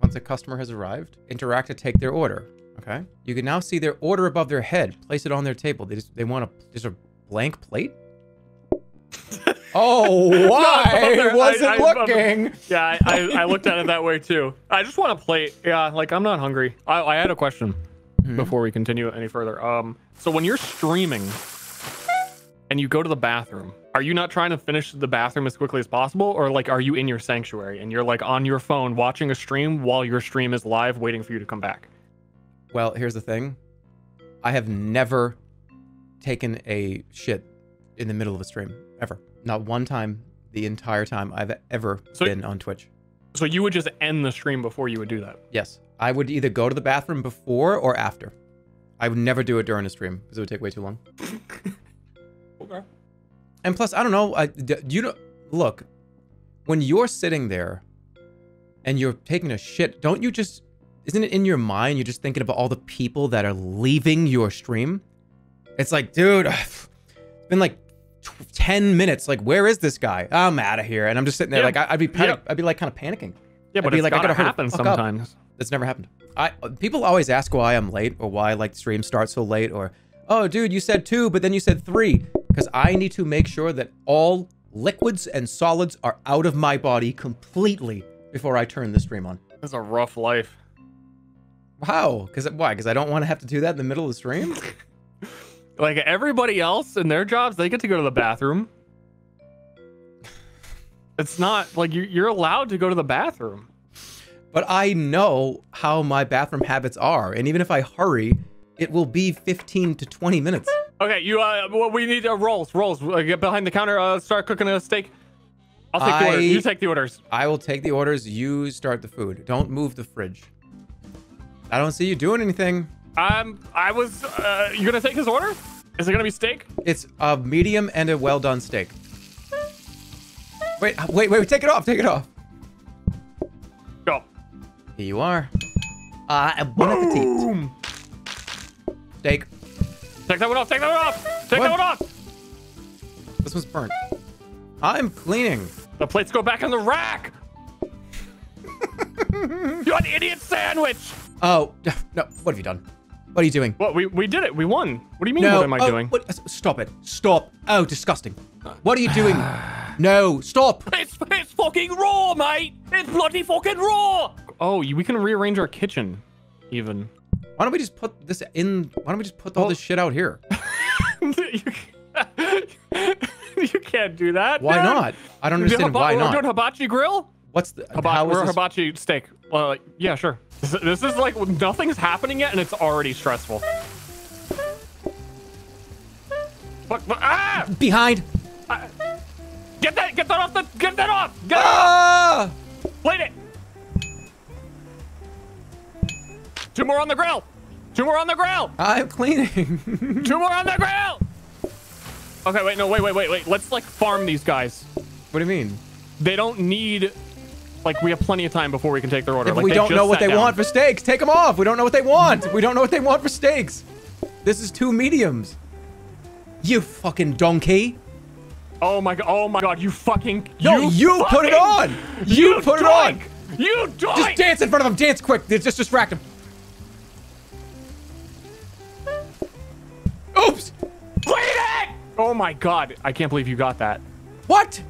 Once a customer has arrived, interact to take their order. Okay. You can now see their order above their head. Place it on their table. They just they want a just a blank plate? Oh, why? I- wasn't I- looking. Yeah, I, I, I looked at it that way too. I just want to play. Yeah, like I'm not hungry. I, I had a question before we continue any further. Um, so when you're streaming and you go to the bathroom, are you not trying to finish the bathroom as quickly as possible, or like are you in your sanctuary and you're like on your phone watching a stream while your stream is live, waiting for you to come back? Well, here's the thing. I have never taken a shit in the middle of a stream ever. Not one time the entire time I've ever So- been on Twitch. So you would just end the stream before you would do that. Yes. I would either go to the bathroom before or after. I would never do it during a stream because it would take way too long. Okay. And plus, I don't know. I, you know, look, when you're sitting there and you're taking a shit, don't you just, isn't it in your mind? You're just thinking about all the people that are leaving your stream. It's like, dude, it's been like 10 minutes. Like, where is this guy? I'm out of here. And I'm just sitting there, Yeah, like, I- I'd be panic, yeah. I'd be like kind of panicking. Yeah, but I'd be it's like, I gotta gotta happen sometimes. That's never happened. I people always ask why I'm late or why like streams start so late or oh dude you said two but then you said three because I need to make sure that all liquids and solids are out of my body completely before I turn the stream on. It's a rough life. Wow, because why? Because I don't want to have to do that in the middle of the stream. Like everybody else in their jobs, they get to go to the bathroom. It's not like you- you're allowed to go to the bathroom. But I know how my bathroom habits are, and even if I hurry, it will be 15 to 20 minutes. Okay, you uh, well, we need uh, rolls, rolls. Uh, get behind the counter. Uh, start cooking a steak. I'll take the orders. You take the orders. I will take the orders. You start the food. Don't move the fridge. I don't see you doing anything. Um, I was. Uh, you gonna take his order? Is it gonna be steak? It's a medium and a well done steak. Wait, wait, wait, take it off, take it off. Go. Here you are. Uh, bon appetit. Steak. Take that one off. Take that one off. Take What? that one off. This one's burnt. I'm cleaning. The plates go back in the rack. You're an idiot sandwich. Oh, no, what have you done? What are you doing? What? We we did it. We won. What do you mean? No, what am I oh, doing? what- uh, stop it. Stop. Oh, disgusting. What are you doing? no, stop. It's it's fucking raw, mate. It's bloody fucking raw. Oh, we can rearrange our kitchen, even. Why don't we just put this in? Why don't we just put all Well- this shit out here? you, can't, do that. Why man. not? I don't We're doing understand why hiba- not. We're doing hibachi grill. What's the Hiba- how is we're this- hibachi steak. Well, like, yeah, sure. This, is like nothing's happening yet, and it's already stressful. Fuck! Ah! behind? Get that! Get that off the! Get that off! Get it off! Ah! Plate it! Two more on the grill! Two more on the grill! I'm cleaning. Two more on the grill! Okay, wait, no, wait, wait, wait, wait. Let's like farm these guys. what do you mean? They don't need. Like, we have plenty of time before we can take their order. If like, we don't know what they down. want for steaks, take them off. We don't know what they want. We don't know what they want for steaks. This is two mediums. You fucking donkey. Oh my god! Oh my god! You fucking. No, you, put it on. You, put it on. doink! You doink! Just dance in front of him. Dance quick. Just distract him. Oops. Oh my god! I can't believe you got that. What?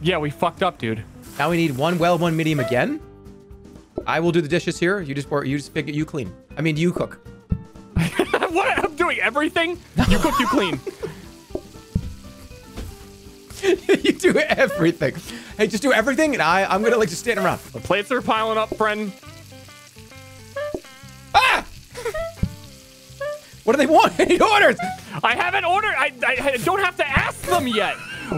Yeah, we fucked up, dude. Now we need one well, one medium again. I will do the dishes here. You just you just figure you clean. I mean, you cook. what? I'm doing everything. You cook, you clean. you do everything. Hey, just do everything, and I I'm gonna like just stand around. The plates are piling up, friend. Ah! what do they want? Need orders. I haven't ordered. I, I don't have to ask them yet.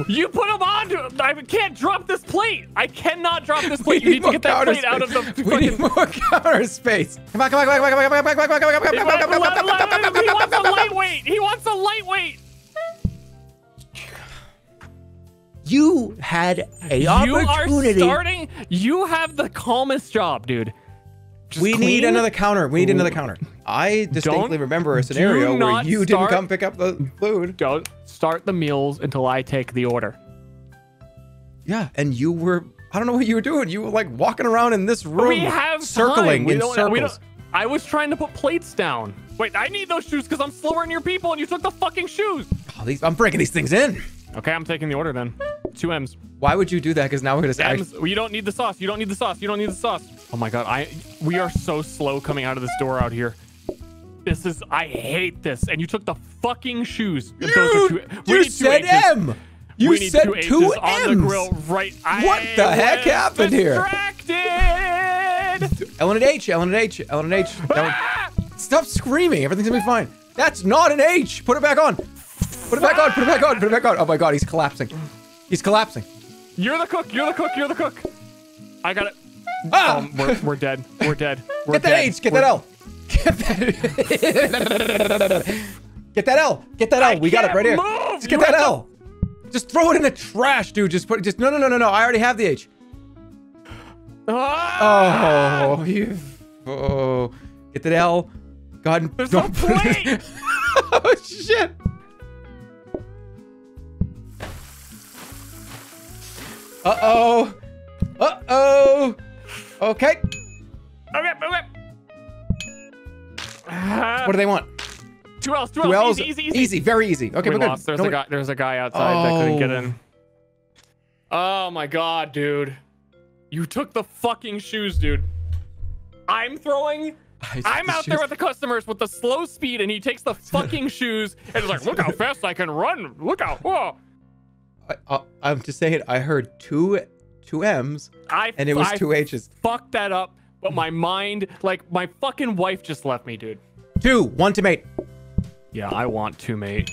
You put them on. To, I can't drop this plate. I cannot drop this plate. You need to get that counter plate out of the space. We need more counter space. Come on, come on, come on, come on, come on, come on, come on, come on, come on, He come on, wants, come on, come on, come on, come on, come on, he wants a come on, come on. lightweight. He wants a lightweight. You had a You are opportunity. starting. You have the calmest job, dude. Just we need another counter. We need another counter. I distinctly Don't- remember a scenario where you didn't come pick up the food. Don't start the meals until I take the order. Yeah, and you were I don't know what you were doing. You were like walking around in this room we have circling. We in circles. I was trying to put plates down. Wait, I need those shoes because I'm slower than your people, and you took the fucking shoes. Oh, these, I'm breaking these things in. Okay, I'm taking the order then. Two M's. Why would you do that? Because now we're gonna say. M's. You don't need the sauce. You don't need the sauce. You don't need the sauce. Oh my god, I we are so slow coming out of this door out here. This is I hate this. And you took the fucking shoes. You, two- we you said. M. You we need said two, two on the grill right. What I the heck happened here? Distracted. L and H, L and H, L and H. One- Stop screaming. Everything's gonna be fine. That's not an H. Put it back on. Put it back on. Put it back on. Put it back on. Oh my god, he's collapsing. He's collapsing. You're the cook. You're the cook. You're the cook. I got it. Ah! Um, we're, we're dead. We're dead. We're Get that dead. H. Get We're- that L. Get that. Get that L. Get that L. I we got it right here. Just get You that to- L. Just throw it in the trash, dude. Just put. Just no, no, no, no, no. I already have the H. Ah! Oh, you. Oh, get that L. God, There's no don't put it- plate. oh shit. Uh oh. Uh oh. Okay. Okay, okay. Ah, What do they want? two L's, two Two L's, L's. easy, easy, easy. very easy. Okay, we we're good. There's No a guy. There's a guy outside that couldn't get Oh. in. Oh my god, dude! You took the fucking shoes, dude. I'm throwing. I'm the out there with the customers with the slow speed, and he takes the fucking shoes and is like, "Look how fast I can run! Look how!" Whoa. I, I, I'm just saying. I heard two, two M's, I and it was I two H's. fucked that up, but my mind, like my fucking wife, just left me, dude. Two, one to mate. Yeah, I want to mate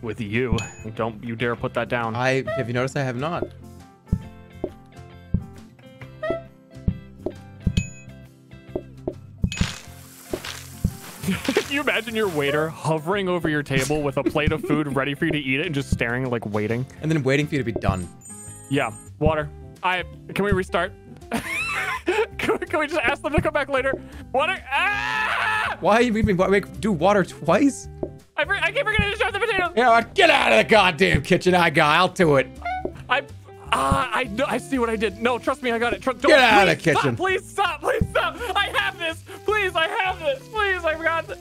with you. Don't you dare put that down. I have you noticed I have not. Can you imagine your waiter hovering over your table with a plate of food ready for you to eat it and just staring, like waiting? And then waiting for you to be done. Yeah, water. I can we restart? can, we, can we just ask them to come back later? Water. Ah! Why you even make do water twice? I, for, I keep forgetting to shove the potatoes. You know what? Get out of the goddamn kitchen, I guy. I'll do it. I. Ah, I know. I see what I did. No, trust me, I got it. Tr- don't, Get out of the please stop, kitchen. please stop. Please stop. I have this. Please, I have this. Please, I forgot. Th-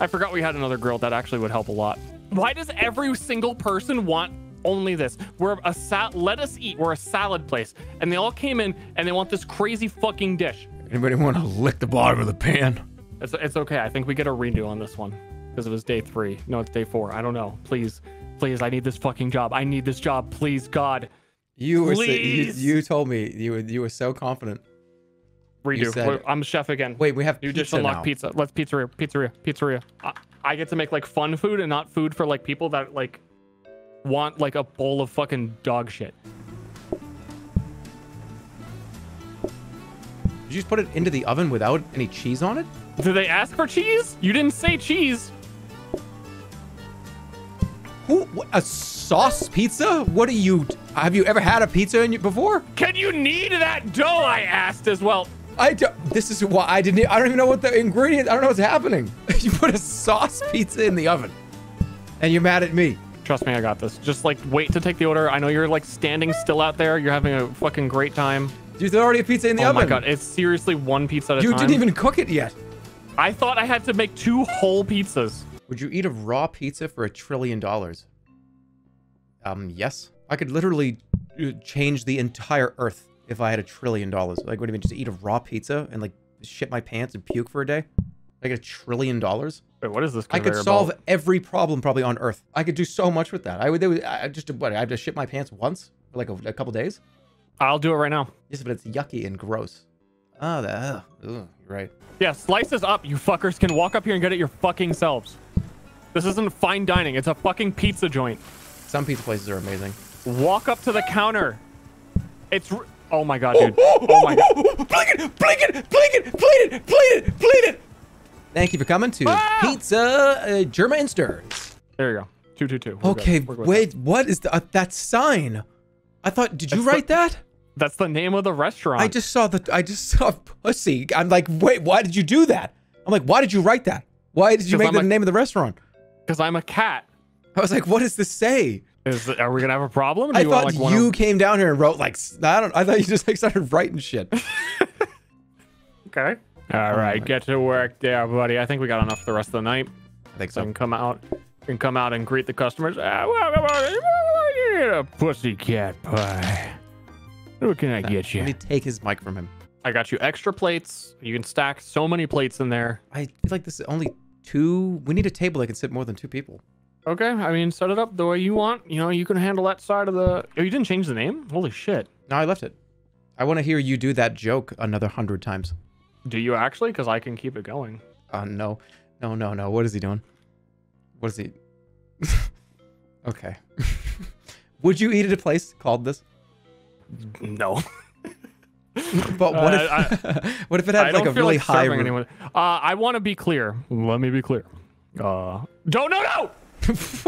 I forgot we had another grill that actually would help a lot. Why does every single person want only this? We're a sal- let us eat. We're a salad place, and they all came in and they want this crazy fucking dish. Anybody want to lick the bottom of the pan? It's it's okay. I think we get a redo on this one because it was day three. No, it's day four. I don't know. Please, please, I need this fucking job. I need this job. Please, God. You were say, you, you told me you were you were so confident. Redo. said- I'm chef again. Wait, we have New dish pizza unlock now. pizza. Let's pizzeria, pizzeria, pizzeria. I, I get to make like fun food and not food for like people that like want like a bowl of fucking dog shit. Did you just put it into the oven without any cheese on it? Did they ask for cheese? You didn't say cheese. Who? What, a sauce pizza? What are you? Have you ever had a pizza in before? Can you knead that dough? I asked as well. I don't, this is why I didn't. I don't even know what the ingredients. I don't know what's happening. you put a sauce pizza in the oven, and you're mad at me. Trust me, I got this. Just like wait to take the order. I know you're like standing still out there. You're having a fucking great time. There's already a pizza in the oh oven. Oh my god, it's seriously one pizza at a you time. didn't even cook it yet. I thought I had to make two whole pizzas. Would you eat a raw pizza for a trillion dollars? Um, yes. I could literally uh, change the entire Earth if I had a trillion dollars. Like, what do you mean, just eat a raw pizza and like shit my pants and puke for a day? Like a trillion dollars. Wait, what is this? I could solve belt? every problem probably on Earth. I could do so much with that. I would. They would I just what? I have to shit my pants once for like a, a couple days. I'll do it right now. Yes, but it's yucky and gross. Oh, the ugh, ugh, you're right. Yeah, slices up. You fuckers can walk up here and get it your fucking selves. This isn't fine dining. It's a fucking pizza joint. Some pizza places are amazing. Walk up to the counter. It's. r- Oh my god, dude. Oh my god. Blink it, blink it, blink it, bleed it, bleed it, it. Thank you for coming to Ah! Pizza uh, Germansters. There you go. Two two two. We're. Okay, We're good with wait, what is the, uh, that sign? I thought, did you That's write that? that. That's the name of the restaurant. I just saw the, I just saw pussy. I'm like, wait, why did you do that? I'm like, why did you write that? Why did you make I'm the a- name of the restaurant? because I'm a cat. I was like, what does this say? Is are we gonna have a problem? Do I you want, thought like, you came down here and wrote like, I don't, I thought you just like started writing shit. Okay. All right, get to work there, buddy. I think we got enough for the rest of the night. I think So I can come out. and come out and greet the customers. Ah, welcome on a pussycat pie. What can I get you? Let me take his mic from him. I got you extra plates. You can stack so many plates in there. I feel like this is only two. We need a table that can sit more than two people. Okay, I mean, set it up the way you want. You know, you can handle that side of the. Oh, you didn't change the name? Holy shit! No, I left it. I want to hear you do that joke another hundred times. Do you actually? Because I can keep it going. Uh, no, no, no, no. What is he doing? What is he? okay. Would you eat at a place called this? No. But what Uh, if? what if it had I like a really like high? anyone. Uh, I want to be clear. Let me be clear. Uh, don't no no.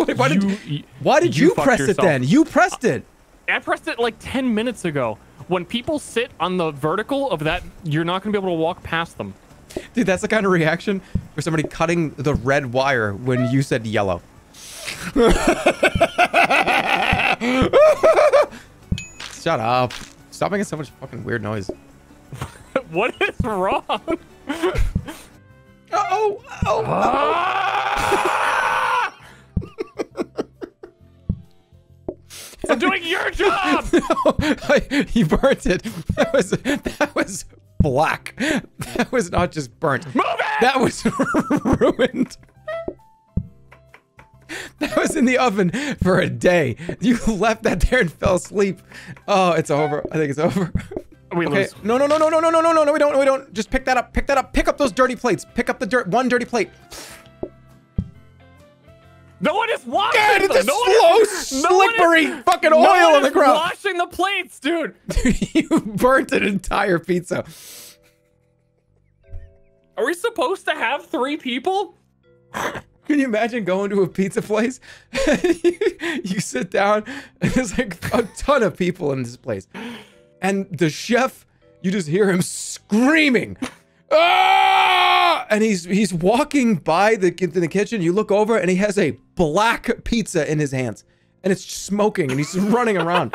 Wait, why did You- you, you- why did you you, press it then? You pressed it. I pressed it like 10 minutes ago. When people sit on the vertical of that, you're not going to be able to walk past them. Dude, that's the kind of reaction for somebody cutting the red wire when you said yellow. Shut up. Stop making so much fucking weird noise. what is wrong? Oh, oh, I'm doing your job. you burnt it. That was that was black. That was not just burnt. Move it! That was ruined. That was in the oven for a day. You left that there and fell asleep. Oh, it's over. I think it's over. We Okay. lose. No, no, no, no, no, no, no, no, no, no. We don't. We don't. Just pick that up. Pick that up. Pick up those dirty plates. Pick up the dirt. One dirty plate. No one is washing God, them. it's a no slow, one is, no slippery fucking no oil on the ground. washing the plates, dude. you burnt an entire pizza. Are we supposed to have three people? Can you imagine going to a pizza place? you sit down and there's like a ton of people in this place. And the chef, you just hear him screaming. Ah! And he's he's walking by the in the kitchen. You look over and he has a black pizza in his hands. And it's smoking and he's running around.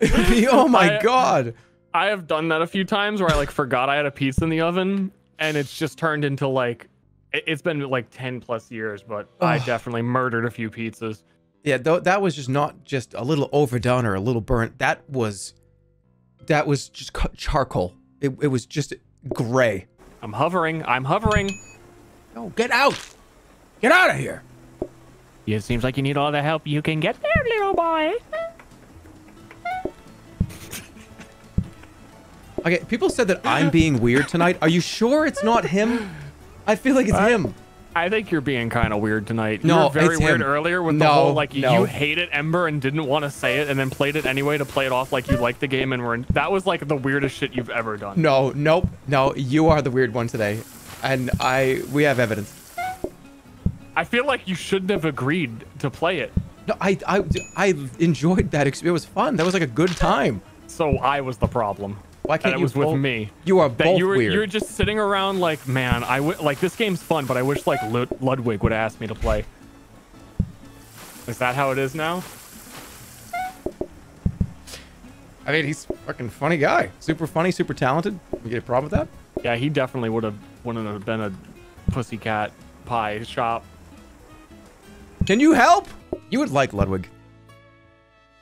Be, oh my I- god. I have done that a few times where I like forgot I had a pizza in the oven and it's just turned into like it- it's been like 10 plus years, but I definitely murdered a few pizzas. Yeah, th- that was just not just a little overdone or a little burnt. That was, that was just charcoal. It, it was just gray. I'm hovering. I'm hovering. Oh, get out! Get out of here! It seems like you need all the help you can get there, little boy. Okay, people said that I'm being weird tonight. Are you sure it's not him? I feel like it's him. I think you're being kind of weird tonight. you No, were very weird him. earlier with the whole like no. you hated Embr and didn't want to say it, and then played it anyway to play it off like you liked the game and were. In, that was like the weirdest shit you've ever done. No, nope, no. You are the weird one today, and I. We have evidence. I feel like you shouldn't have agreed to play it. No, I, I, I enjoyed that. Experience. It was fun. That was like a good time. So I was the problem. Why can't it you was with me. You are That both you were weird. you were just sitting around like, man, I w- like this game's fun, but I wish like Lud- Ludwig would ask me to play. Is that how it is now? I mean, he's a fucking funny guy. Super funny, super talented. You get a problem with that? Yeah, he definitely would have wouldn't have been a pussycat pie shop. Can you help? You would like Ludwig.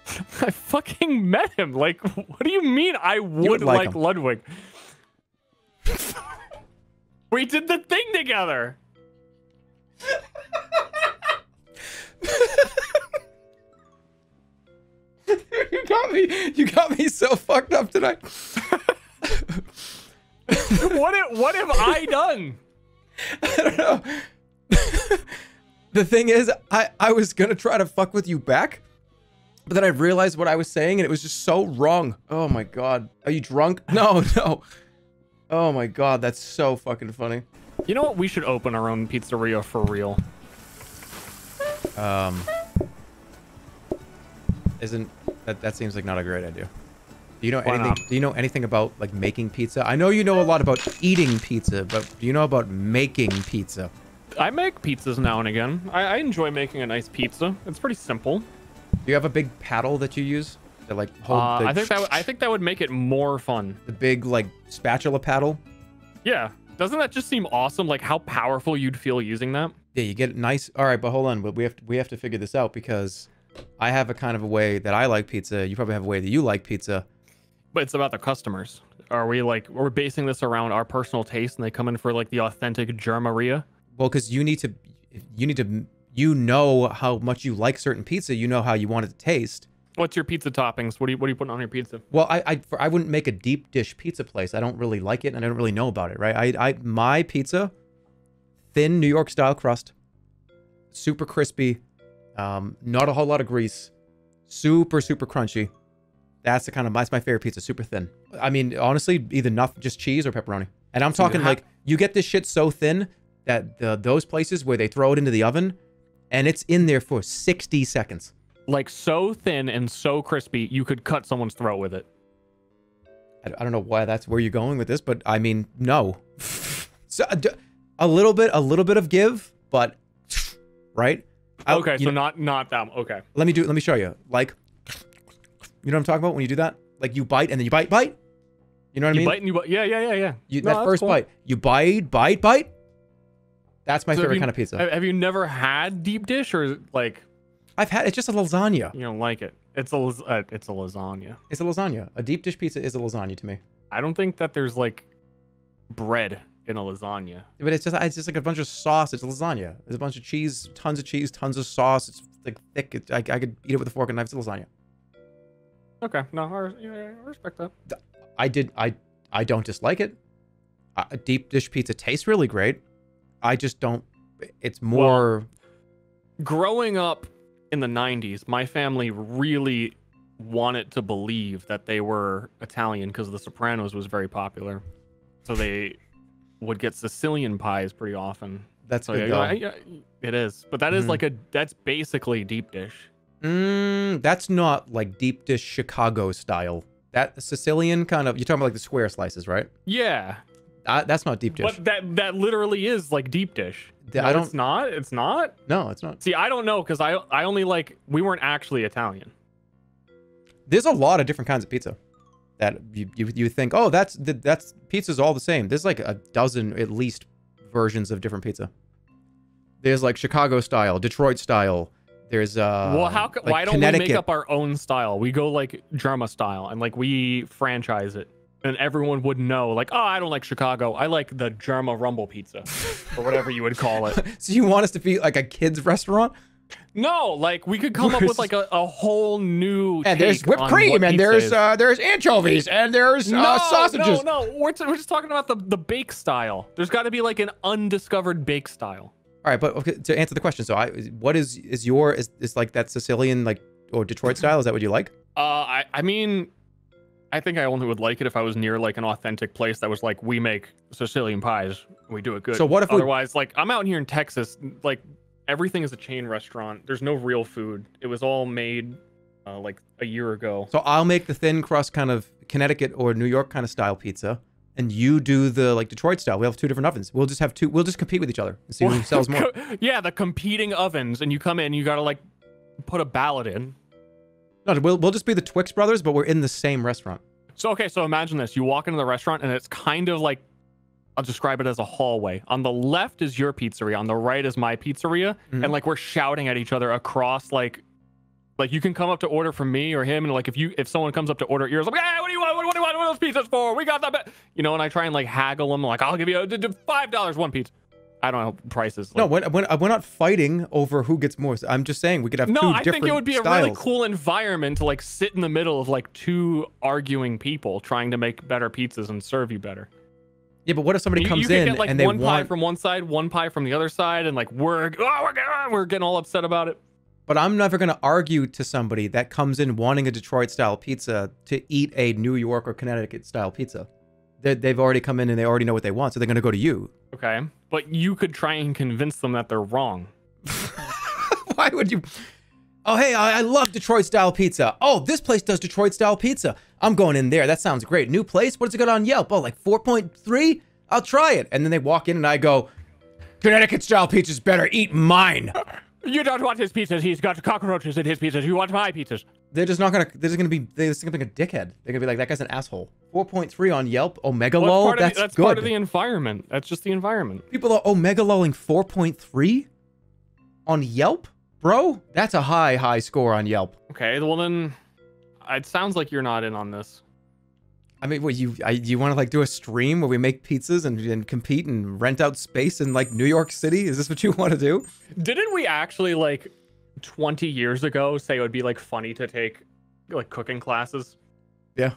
I fucking met him. Like, what do you mean I would, would like like. Ludwig? we did the thing together. you got me. You got me so fucked up tonight. What have, what have I done? I don't know. the thing is, I I was gonna try to fuck with you back, but then I realized what I was saying, and it was just so wrong. Oh my god. Are you drunk? No, no. Oh my god, that's so fucking funny. You know what? We should open our own pizzeria for real. Um, isn't that that seems like not a great idea? Do you know Why anything? not? Do you know anything about like making pizza? I know you know a lot about eating pizza, but do you know about making pizza? I make pizzas now and again. I, I enjoy making a nice pizza. It's pretty simple. Do you have a big paddle that you use to like hold Uh, the, I think that would- I think that would make it more fun. the big like spatula paddle? Yeah. Doesn't that just seem awesome? Like how powerful you'd feel using that? Yeah, you get nice. All right, but hold on. But we have to, we have to figure this out because I have a kind of a way that I like pizza. You probably have a way that you like pizza. But it's about the customers. Are we like we're basing this around our personal taste, and they come in for like the authentic Jermaria? Well, because you need to, you need to, you know how much you like certain pizza. You know how you want it to taste. What's your pizza toppings? What do you what are you putting on your pizza? Well, I I, for, I wouldn't make a deep dish pizza place. I don't really like it, and I don't really know about it. Right? I I my pizza, thin New York style crust, super crispy, um, not a whole lot of grease, super super crunchy. That's the kind of that's my favorite pizza. Super thin. I mean, honestly, either nothing, just cheese or pepperoni. And I'm talking like you get this shit so thin that the, those places where they throw it into the oven, and it's in there for 60 seconds. Like so thin and so crispy, you could cut someone's throat with it. I, I don't know why that's where you're going with this, but I mean, no. so a, little bit, a little bit of give, but right. I- Okay, so know- not not that. Okay. let me do. Let me show you. Like, you know what I'm talking about when you do that? Like you bite and then you bite, bite. You know what I You mean? bite and you bite. Yeah, yeah, yeah, yeah. You, No, that first cool. bite, you bite, bite, bite. That's my So favorite you- kind of pizza. Have you never had deep dish or like I've had. It's just a lasagna. you don't like it? It's a uh, it's a lasagna. It's a lasagna. A deep dish pizza is a lasagna to me. I don't think that there's like bread in a lasagna. But it's just it's just like a bunch of sauce. It's a lasagna. There's a bunch of cheese, tons of cheese, tons of sauce. It's like thick. It, I, I could eat it with a fork and knife. It's a lasagna. Okay, no, I, res- yeah, yeah, I respect that. I did. I I don't dislike it. Uh, A deep dish pizza tastes really great. I just don't. It's more. growing up in the 90s, my family really wanted to believe that they were Italian because The Sopranos was very popular. So they would get Sicilian pies pretty often. that's So good yeah, yeah, it is. But that is Mhm. like a that's basically deep dish. Mm, that's not like deep dish Chicago style. That Sicilian kind of. You're talking about like the square slices, right? Yeah. Uh, that's not deep dish. But that that literally is like deep dish. No, I don't- it's not. It's not. no, it's not. See, I don't know because I I only like we weren't actually Italian. There's a lot of different kinds of pizza that you you, you think, oh, that's th- that's pizza's all the same. There's like a dozen at least versions of different pizza. There's like Chicago style, Detroit style. There's uh. well, how like why don't we make up our own style? We go like drama style and like we franchise it, and everyone would know. Like, oh, I don't like Chicago. I like the Jerma Rumble Pizza, or whatever you would call it. So you want us to be like a kids restaurant? No, like we could come up with like a, a whole new. And there's whipped cream, and there's uh, there's anchovies, and there's no, uh, sausages. No, no, we're, t- we're just talking about the the bake style. There's got to be like an undiscovered bake style. All right, but okay, to answer the question, so I, what is is your is, is like that Sicilian like or Detroit style? Is that what you like? Uh, I I mean, I think I only would like it if I was near like an authentic place that was like we make Sicilian pies, we do it good. So what if we- otherwise, like I'm out here in Texas, like everything is a chain restaurant. There's no real food. It was all made uh, like a year ago. So I'll make the thin crust kind of Connecticut or New York kind of style pizza, and you do the like Detroit style. We have two different ovens. We'll just have two. We'll just compete with each other and see who sells more. yeah, the competing ovens, and you come in, you gotta like put a ballot in. No, we'll we'll just be the Twix brothers, but we're in the same restaurant. So okay, so imagine this: you walk into the restaurant, and it's kind of like I'll describe it as a hallway. On the left is your pizzeria, on the right is my pizzeria, Mhm. and like we're shouting at each other across like. Like you can come up to order from me or him, and like if you if someone comes up to order yours, I'm like, hey, what do you want? What, what do you want? What are those pizzas for? We got that, ba-" you know. And I try and like haggle them, like I'll give you a, d- d- five dollars one pizza. I don't know prices. No, like- we're, we're, we're not fighting over who gets more. I'm just saying we could have no, two I different think it would be styles. a really cool environment to like sit in the middle of like two arguing people trying to make better pizzas and serve you better. Yeah, but what if somebody You, comes you could in get like and they one pie want? from one side, one pie from the other side, and like we're oh, we're, getting, we're getting all upset about it. But I'm never going to argue to somebody that comes in wanting a Detroit style pizza to eat a New York or Connecticut style pizza. They, they've already come in and they already know what they want, so they're going to go to you. Okay, but you could try and convince them that they're wrong. Why would you? Oh, hey, I, I love Detroit style pizza. Oh, this place does Detroit style pizza. I'm going in there. That sounds great. New place? What's it got on Yelp? Oh, like 4.3? I'll try it. And then they walk in and I go, Connecticut style pizza's better. Eat mine. You don't want his pizzas. He's got cockroaches in his pizzas. You want my pizzas? They're just not gonna. They're just gonna be. They're just gonna be a dickhead. They're gonna be like, that guy's an asshole. 4.3 on Yelp. Omega Well, lol. that's part, That's, the, that's good. part of the environment. That's just the environment. People are omega lolling 4.3. on Yelp, bro. That's a high, high score on Yelp. Okay, well then, it sounds like you're not in on this. I mean, what you I, you want to like do a stream where we make pizzas and, and compete and rent out space in like New York City? Is this what you want to do? Didn't we actually like 20 years ago say it would be like funny to take like cooking classes? Yeah,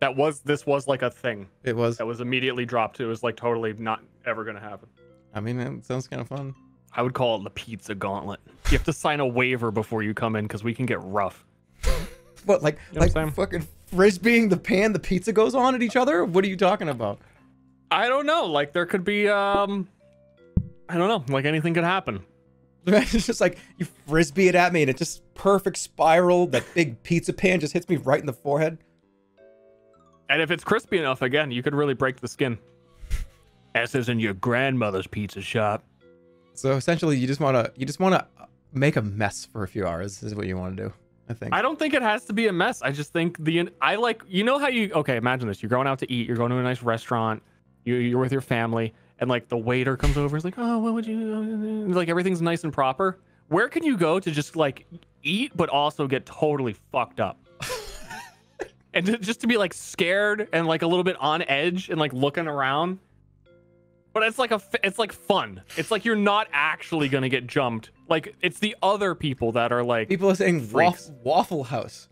That was this was like a thing it was. that was immediately dropped. It was like totally not ever gonna happen. I mean, it sounds kind of fun. I would call it the pizza gauntlet. You have to sign a waiver before you come in because we can get rough. What, like, You know like I'm fucking frisbeeing the pan the pizza goes on at each other? What are you talking about? I don't know. Like there could be um, I don't know. Like anything could happen. it's just like you frisbee it at me and it just perfect spiral. That big pizza pan just hits me right in the forehead. And if it's crispy enough, again, you could really break the skin. As is in your grandmother's pizza shop. So essentially, you just want to you just want to make a mess for a few hours. Is what you want to do. I think. I don't think it has to be a mess. I just think the I like you know how you okay. Imagine this: you're going out to eat. You're going to a nice restaurant. You you're with your family, and like the waiter comes over. Is like, oh, what would you like? Everything's nice and proper. Where can you go to just like eat, but also get totally fucked up? and to, just to be like scared and like a little bit on edge and like looking around. But it's like a it's like fun. It's like you're not actually gonna get jumped. Like it's the other people that are like People are saying waff- Waffle House.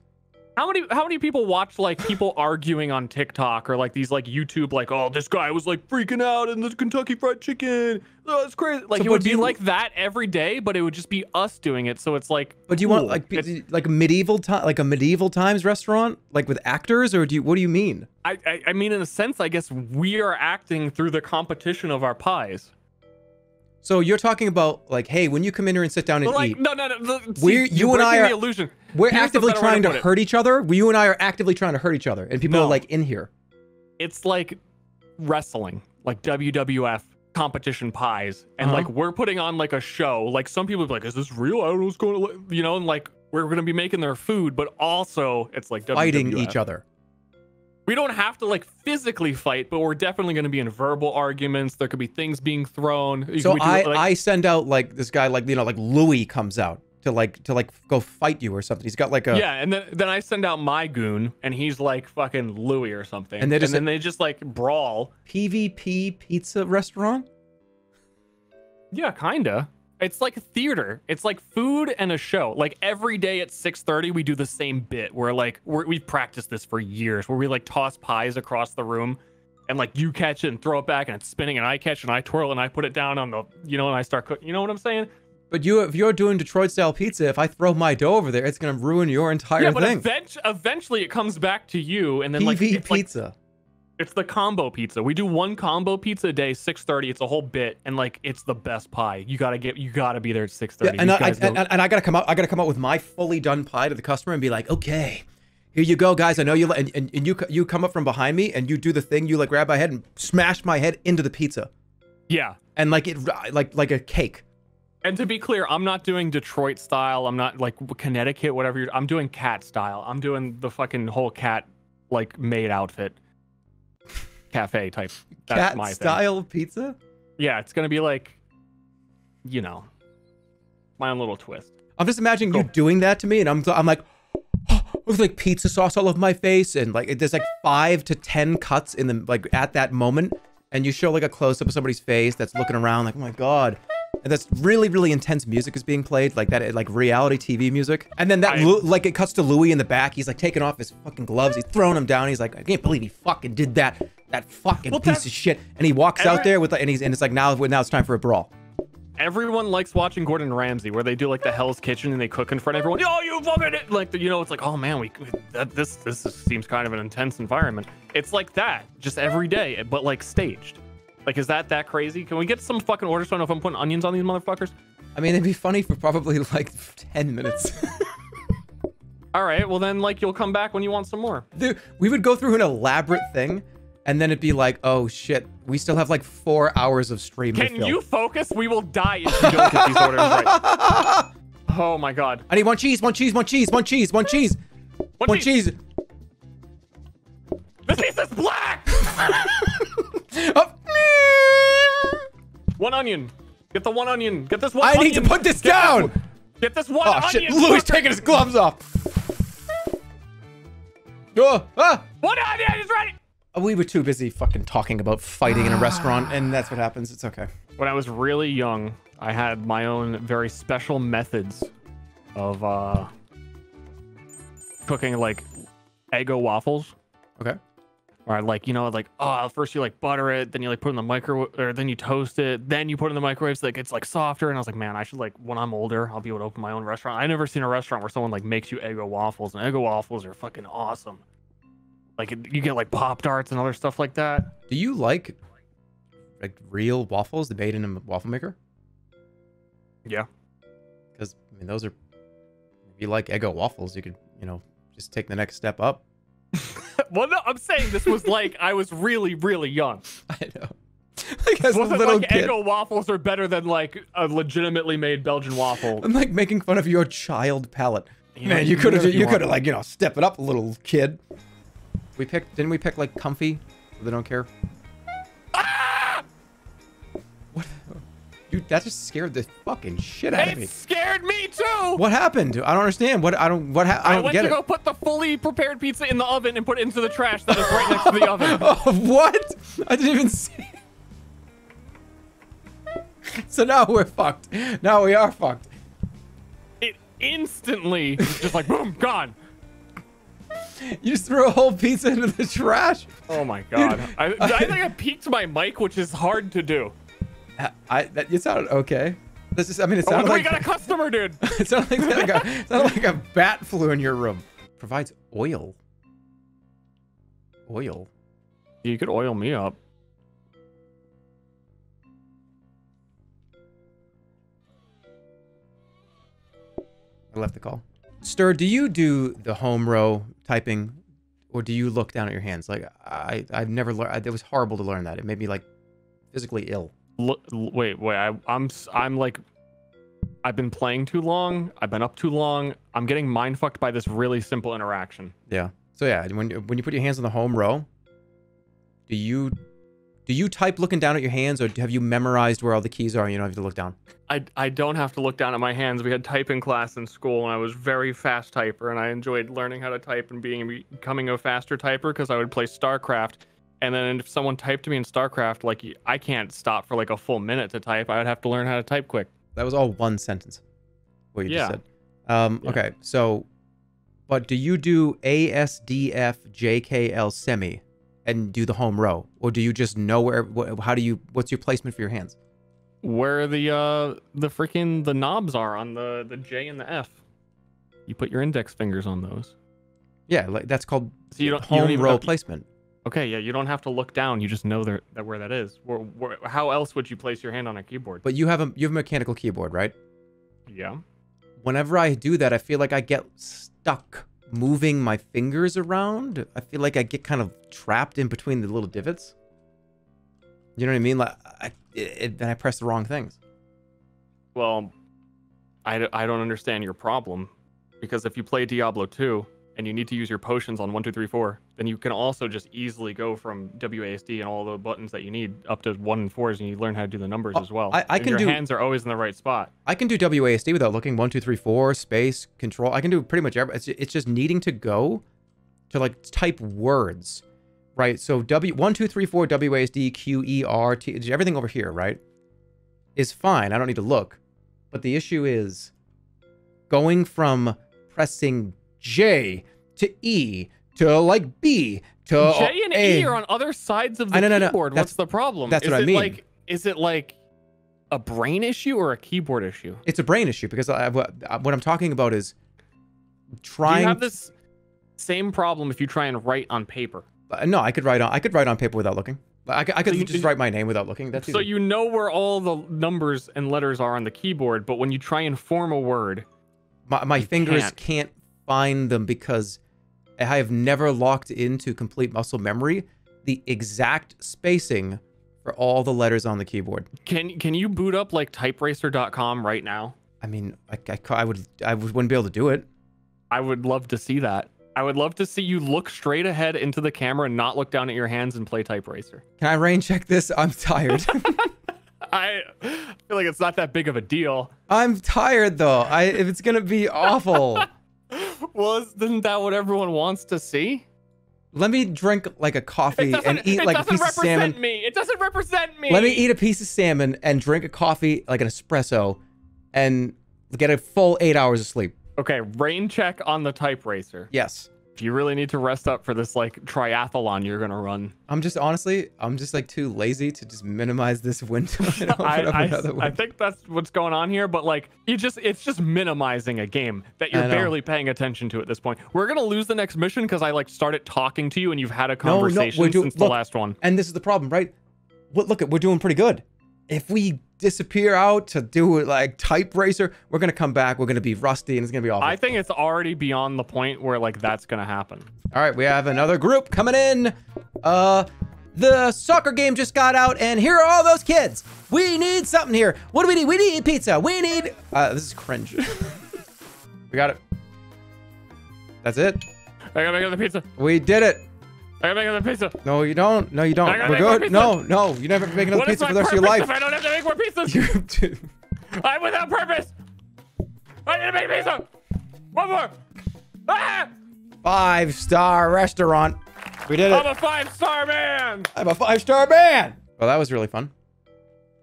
How many how many people watch like people arguing on TikTok or like these like YouTube like oh this guy was like freaking out in the Kentucky Fried Chicken oh it's crazy like So it would be you- like that every day but it would just be us doing it so it's like But do you want like It's- like a medieval time, like a medieval times restaurant, like with actors, or do you? What do you mean? I, I I mean in a sense I guess we are acting through the competition of our pies So you're talking about like, hey, when you come in here and sit down and like eat, no no no you're you and I are- illusion we're Here's actively trying to it. hurt each other. You and I are actively trying to hurt each other, and people No. are like in here. it's like wrestling, like WWF competition pies, and Uh-huh. like we're putting on like a show. Like some people be like, "Is this real? I don't know what's going on." You know, and like we're gonna be making their food, but also it's like fighting WWF. each other. We don't have to like physically fight, but we're definitely gonna be in verbal arguments. There could be things being thrown. So do, I like- I send out like this guy like you know like Louis comes out to like to like go fight you or something. He's got like a yeah, and then then I send out my goon, and he's like fucking Louis or something, And they just- then they just like brawl. PvP pizza restaurant. Yeah, kinda. It's like theater. It's like food and a show. Like every day at 6:30, we do the same bit. Where like we're, we've practiced this for years. Where we like toss pies across the room, and like you catch it and throw it back, and it's spinning, and I catch and I twirl and I put it down on the, you know, and I start cooking. You know what I'm saying? But you if you're doing Detroit style pizza, if I throw my dough over there, it's gonna ruin your entire yeah, but thing. event- eventually it comes back to you, and then like PV it's like pizza. It's the combo pizza. We do one combo pizza a day, 6:30. It's a whole bit, and like it's the best pie. You gotta get, you gotta be there at 6:30. Yeah, and I, I, and, and I gotta come out. I gotta come out with my fully done pie to the customer and be like, okay, here you go, guys. I know you and, and, and you you come up from behind me and you do the thing. You like grab my head and smash my head into the pizza yeah, and like it like like a cake. And to be clear, I'm not doing Detroit style. I'm not like Connecticut, whatever. You're, I'm doing cat style. I'm doing the fucking whole cat like maid outfit, cafe type. That's Cat my thing. style pizza. Yeah, it's gonna be like, you know, my own little twist. I'm just imagining you doing that to me, and I'm I'm like, with like pizza sauce all over my face, and like there's like five to ten cuts in the like at that moment, and you show like a close up of somebody's face that's looking around like, oh my god. And that's really, really intense music is being played, like that, like reality TV music. And then that, I- like, it cuts to Louis in the back. He's like taking off his fucking gloves. He's throwing them down. He's like, I can't believe he fucking did that. That fucking Well, piece of shit. And he walks out there with, like, and he's, and it's like now, now it's time for a brawl. Everyone likes watching Gordon Ramsay, where they do like the Hell's Kitchen and they cook in front of everyone. Yo, you fucking it! like you know, it's like, oh man, we that, this this seems kind of an intense environment. It's like that, just every day, but like staged. Like, is that that crazy? Can we get some fucking orders? So I know if I'm putting onions on these motherfuckers. I mean, it'd be funny for probably like 10 minutes. All right, well then, like, you'll come back when you want some more. Dude, we would go through an elaborate thing, and then it'd be like, oh shit, we still have like four hours of stream. Can you focus? We will die if you don't get these orders right. Oh my god. I need one cheese, one cheese, one cheese, one cheese, one cheese, One one cheese. cheese. This piece is black. Oh. One onion. Get the one onion. Get this one. I need to put this Get down. Get this one Oh onion. shit! Louis taking his gloves off. Oh, ah! One onion is ready. We were too busy fucking talking about fighting in a restaurant, and that's what happens. It's okay. When I was really young, I had my own very special methods of uh cooking like Eggo waffles. Okay. Or like, you know, like, oh, first you like butter it, then you like put it in the microwave, or then you toast it, then you put it in the microwave so like it's like softer. And I was like, man, I should like, when I'm older, I'll be able to open my own restaurant. I never seen a restaurant where someone like makes you Eggo waffles, and Eggo waffles are fucking awesome. Like you get like Pop Tarts and other stuff like that. Do you like like real waffles that made in a waffle maker? Yeah. Because I mean, those are. If you like Eggo waffles, you could you know just take the next step up. well, no, I'm saying this was like I was really, really young. I know. like as a wasn't little like kid, Eggo waffles are better than like a legitimately made Belgian waffle. I'm like making fun of your child palate. You Man, you you could have you you could have like you know step it up a little kid. We picked didn't we pick like comfy? They don't care. Ah! What? Dude, that just scared the fucking shit out of me. It scared me too. What happened? I don't understand. What I don't what ha- I I, don't went to it. go put the fully prepared pizza in the oven and put it into the trash that is right next to the oven. Oh, what? I didn't even see. So now we're fucked. Now we are fucked. It instantly just like boom, gone. You just threw a whole pizza into the trash. Oh my god. I, I think I peaked my mic, which is hard to do. I, that it sounded okay. This is I mean it Oh, sounded we got a customer, dude. it sounded like, like a, it sounded like a bat flew in your room. Provides oil. Oil. You could oil me up. I left the call. Ster, do you do the home row typing, or do you look down at your hands? Like I, I've never learned. It was horrible to learn that. It made me like physically ill. Look, wait, wait. I, I'm, I'm like, I've been playing too long. I've been up too long. I'm getting mind fucked by this really simple interaction. Yeah. So yeah, when when you put your hands on the home row, do you do you type looking down at your hands, or have you memorized where all the keys are and you don't have to look down? I, I don't have to look down at my hands. We had typing class in school, and I was very fast typer, and I enjoyed learning how to type and being becoming a faster typer because I would play StarCraft. And then if someone typed to me in StarCraft, like I can't stop for like a full minute to type. I would have to learn how to type quick. That was all one sentence. What you Yeah. just said. Um, Yeah. Okay, so, but do you do ASDF JKL semi and do the home row, or do you just know where? wh- How do you? What's your placement for your hands? Where the uh the freaking the knobs are on the the J and the F. You put your index fingers on those. Yeah, like that's called So you don't you don't home row have- placement. Okay, yeah, you don't have to look down. You just know there, that where that is. Where, where, how else would you place your hand on a keyboard? But you have a you have a mechanical keyboard, right? yeah. Whenever I do that, I feel like I get stuck moving my fingers around. I feel like I get kind of trapped in between the little divots. You know what I mean? Like, I, it, then I press the wrong things. Well, I, I don't understand your problem because if you play Diablo 2 and you need to use your potions on 1, 2, 3, 4, then you can also just easily go from WASD and all the buttons that you need up to 1 and 4s and you learn how to do the numbers Oh, as well. I- I can your do- hands are always in the right spot. I can do WASD without looking. One, two, three, four, space, control. I can do pretty much every. It's, it's just needing to go to like type words, right? So W one, two, three, four, WASD, Q, E, R, T, everything over here, right? Is fine. I don't need to look. But the issue is going from pressing J to E to like B to J and A. E are on other sides of the I no, no, keyboard. that's- What's the problem? that's is what I it mean. Like, is it like a brain issue or a keyboard issue? It's a brain issue because I, what what I'm talking about is Do trying. you have this same problem if you try and write on paper? Uh, No, I could write on. I could write on paper without looking. I could, I could So you- just write my name without looking. That's So easy. you know where all the numbers and letters are on the keyboard, but when you try and form a word, my, my fingers can't. can't. find them because I have never locked into complete muscle memory the exact spacing for all the letters on the keyboard. can can you boot up like typeracer.com right now? I mean, I, I, I would I would- wouldn't be able to do it. I would love to see that. I would love to see you look straight ahead into the camera and not look down at your hands and play typeracer. Can I rain check this? I'm tired. I feel like it's not that big of a deal. I'm tired though. I if it's gonna be awful. Well, isn't that what everyone wants to see? Let me drink like a coffee and eat like a piece of represent salmon. me. It doesn't represent me. Let me eat a piece of salmon and drink a coffee like an espresso and get a full eight hours of sleep. Okay, rain check on the type racer. Yes. Do you really need to rest up for this like triathlon you're gonna run? I'm just honestly, I'm just like too lazy to just minimize this window. I, I, I think that's what's going on here, but like you just it's just minimizing a game that you're barely paying attention to at this point. We're gonna lose the next mission because I like started talking to you and you've had a No, no, conversation doing- since the last one. And this is the problem, right? What look at we're doing pretty good. If we disappear out to do it like type racer, we're gonna come back. We're gonna be rusty and it's gonna be awful. I think it's already beyond the point where like that's gonna happen. All right, we have another group coming in. Uh, the soccer game just got out, and here are all those kids. We need something here. What do we need? We need pizza. We need. Uh, this is cringe. we got it. That's it. I gotta make another pizza. We did it. I gotta make another pizza. No, you don't. No, you don't. We're good. No, no, you never make another What pizza for the rest of your life. if I don't have to make more pizzas? I'm without purpose. I need to make pizza. One more. Ah! Five star restaurant. We did it. I'm a five star man. I'm a five star man. Well, that was really fun.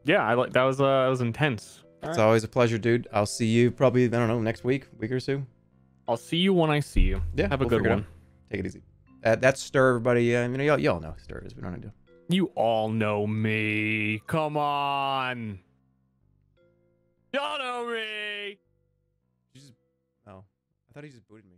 Yeah, I like that was uh that was intense. It's always a pleasure, dude. I'll see you probably I don't know next week, week or two. I'll see you when I see you. Yeah, Have a we'll good one. Take it easy. Uh, that's Ster, everybody. Uh, you know, y'all, y'all know who Ster is. We don't have to do. You all know me. Come on. Y'all know me. Just, oh, I thought he just booted me.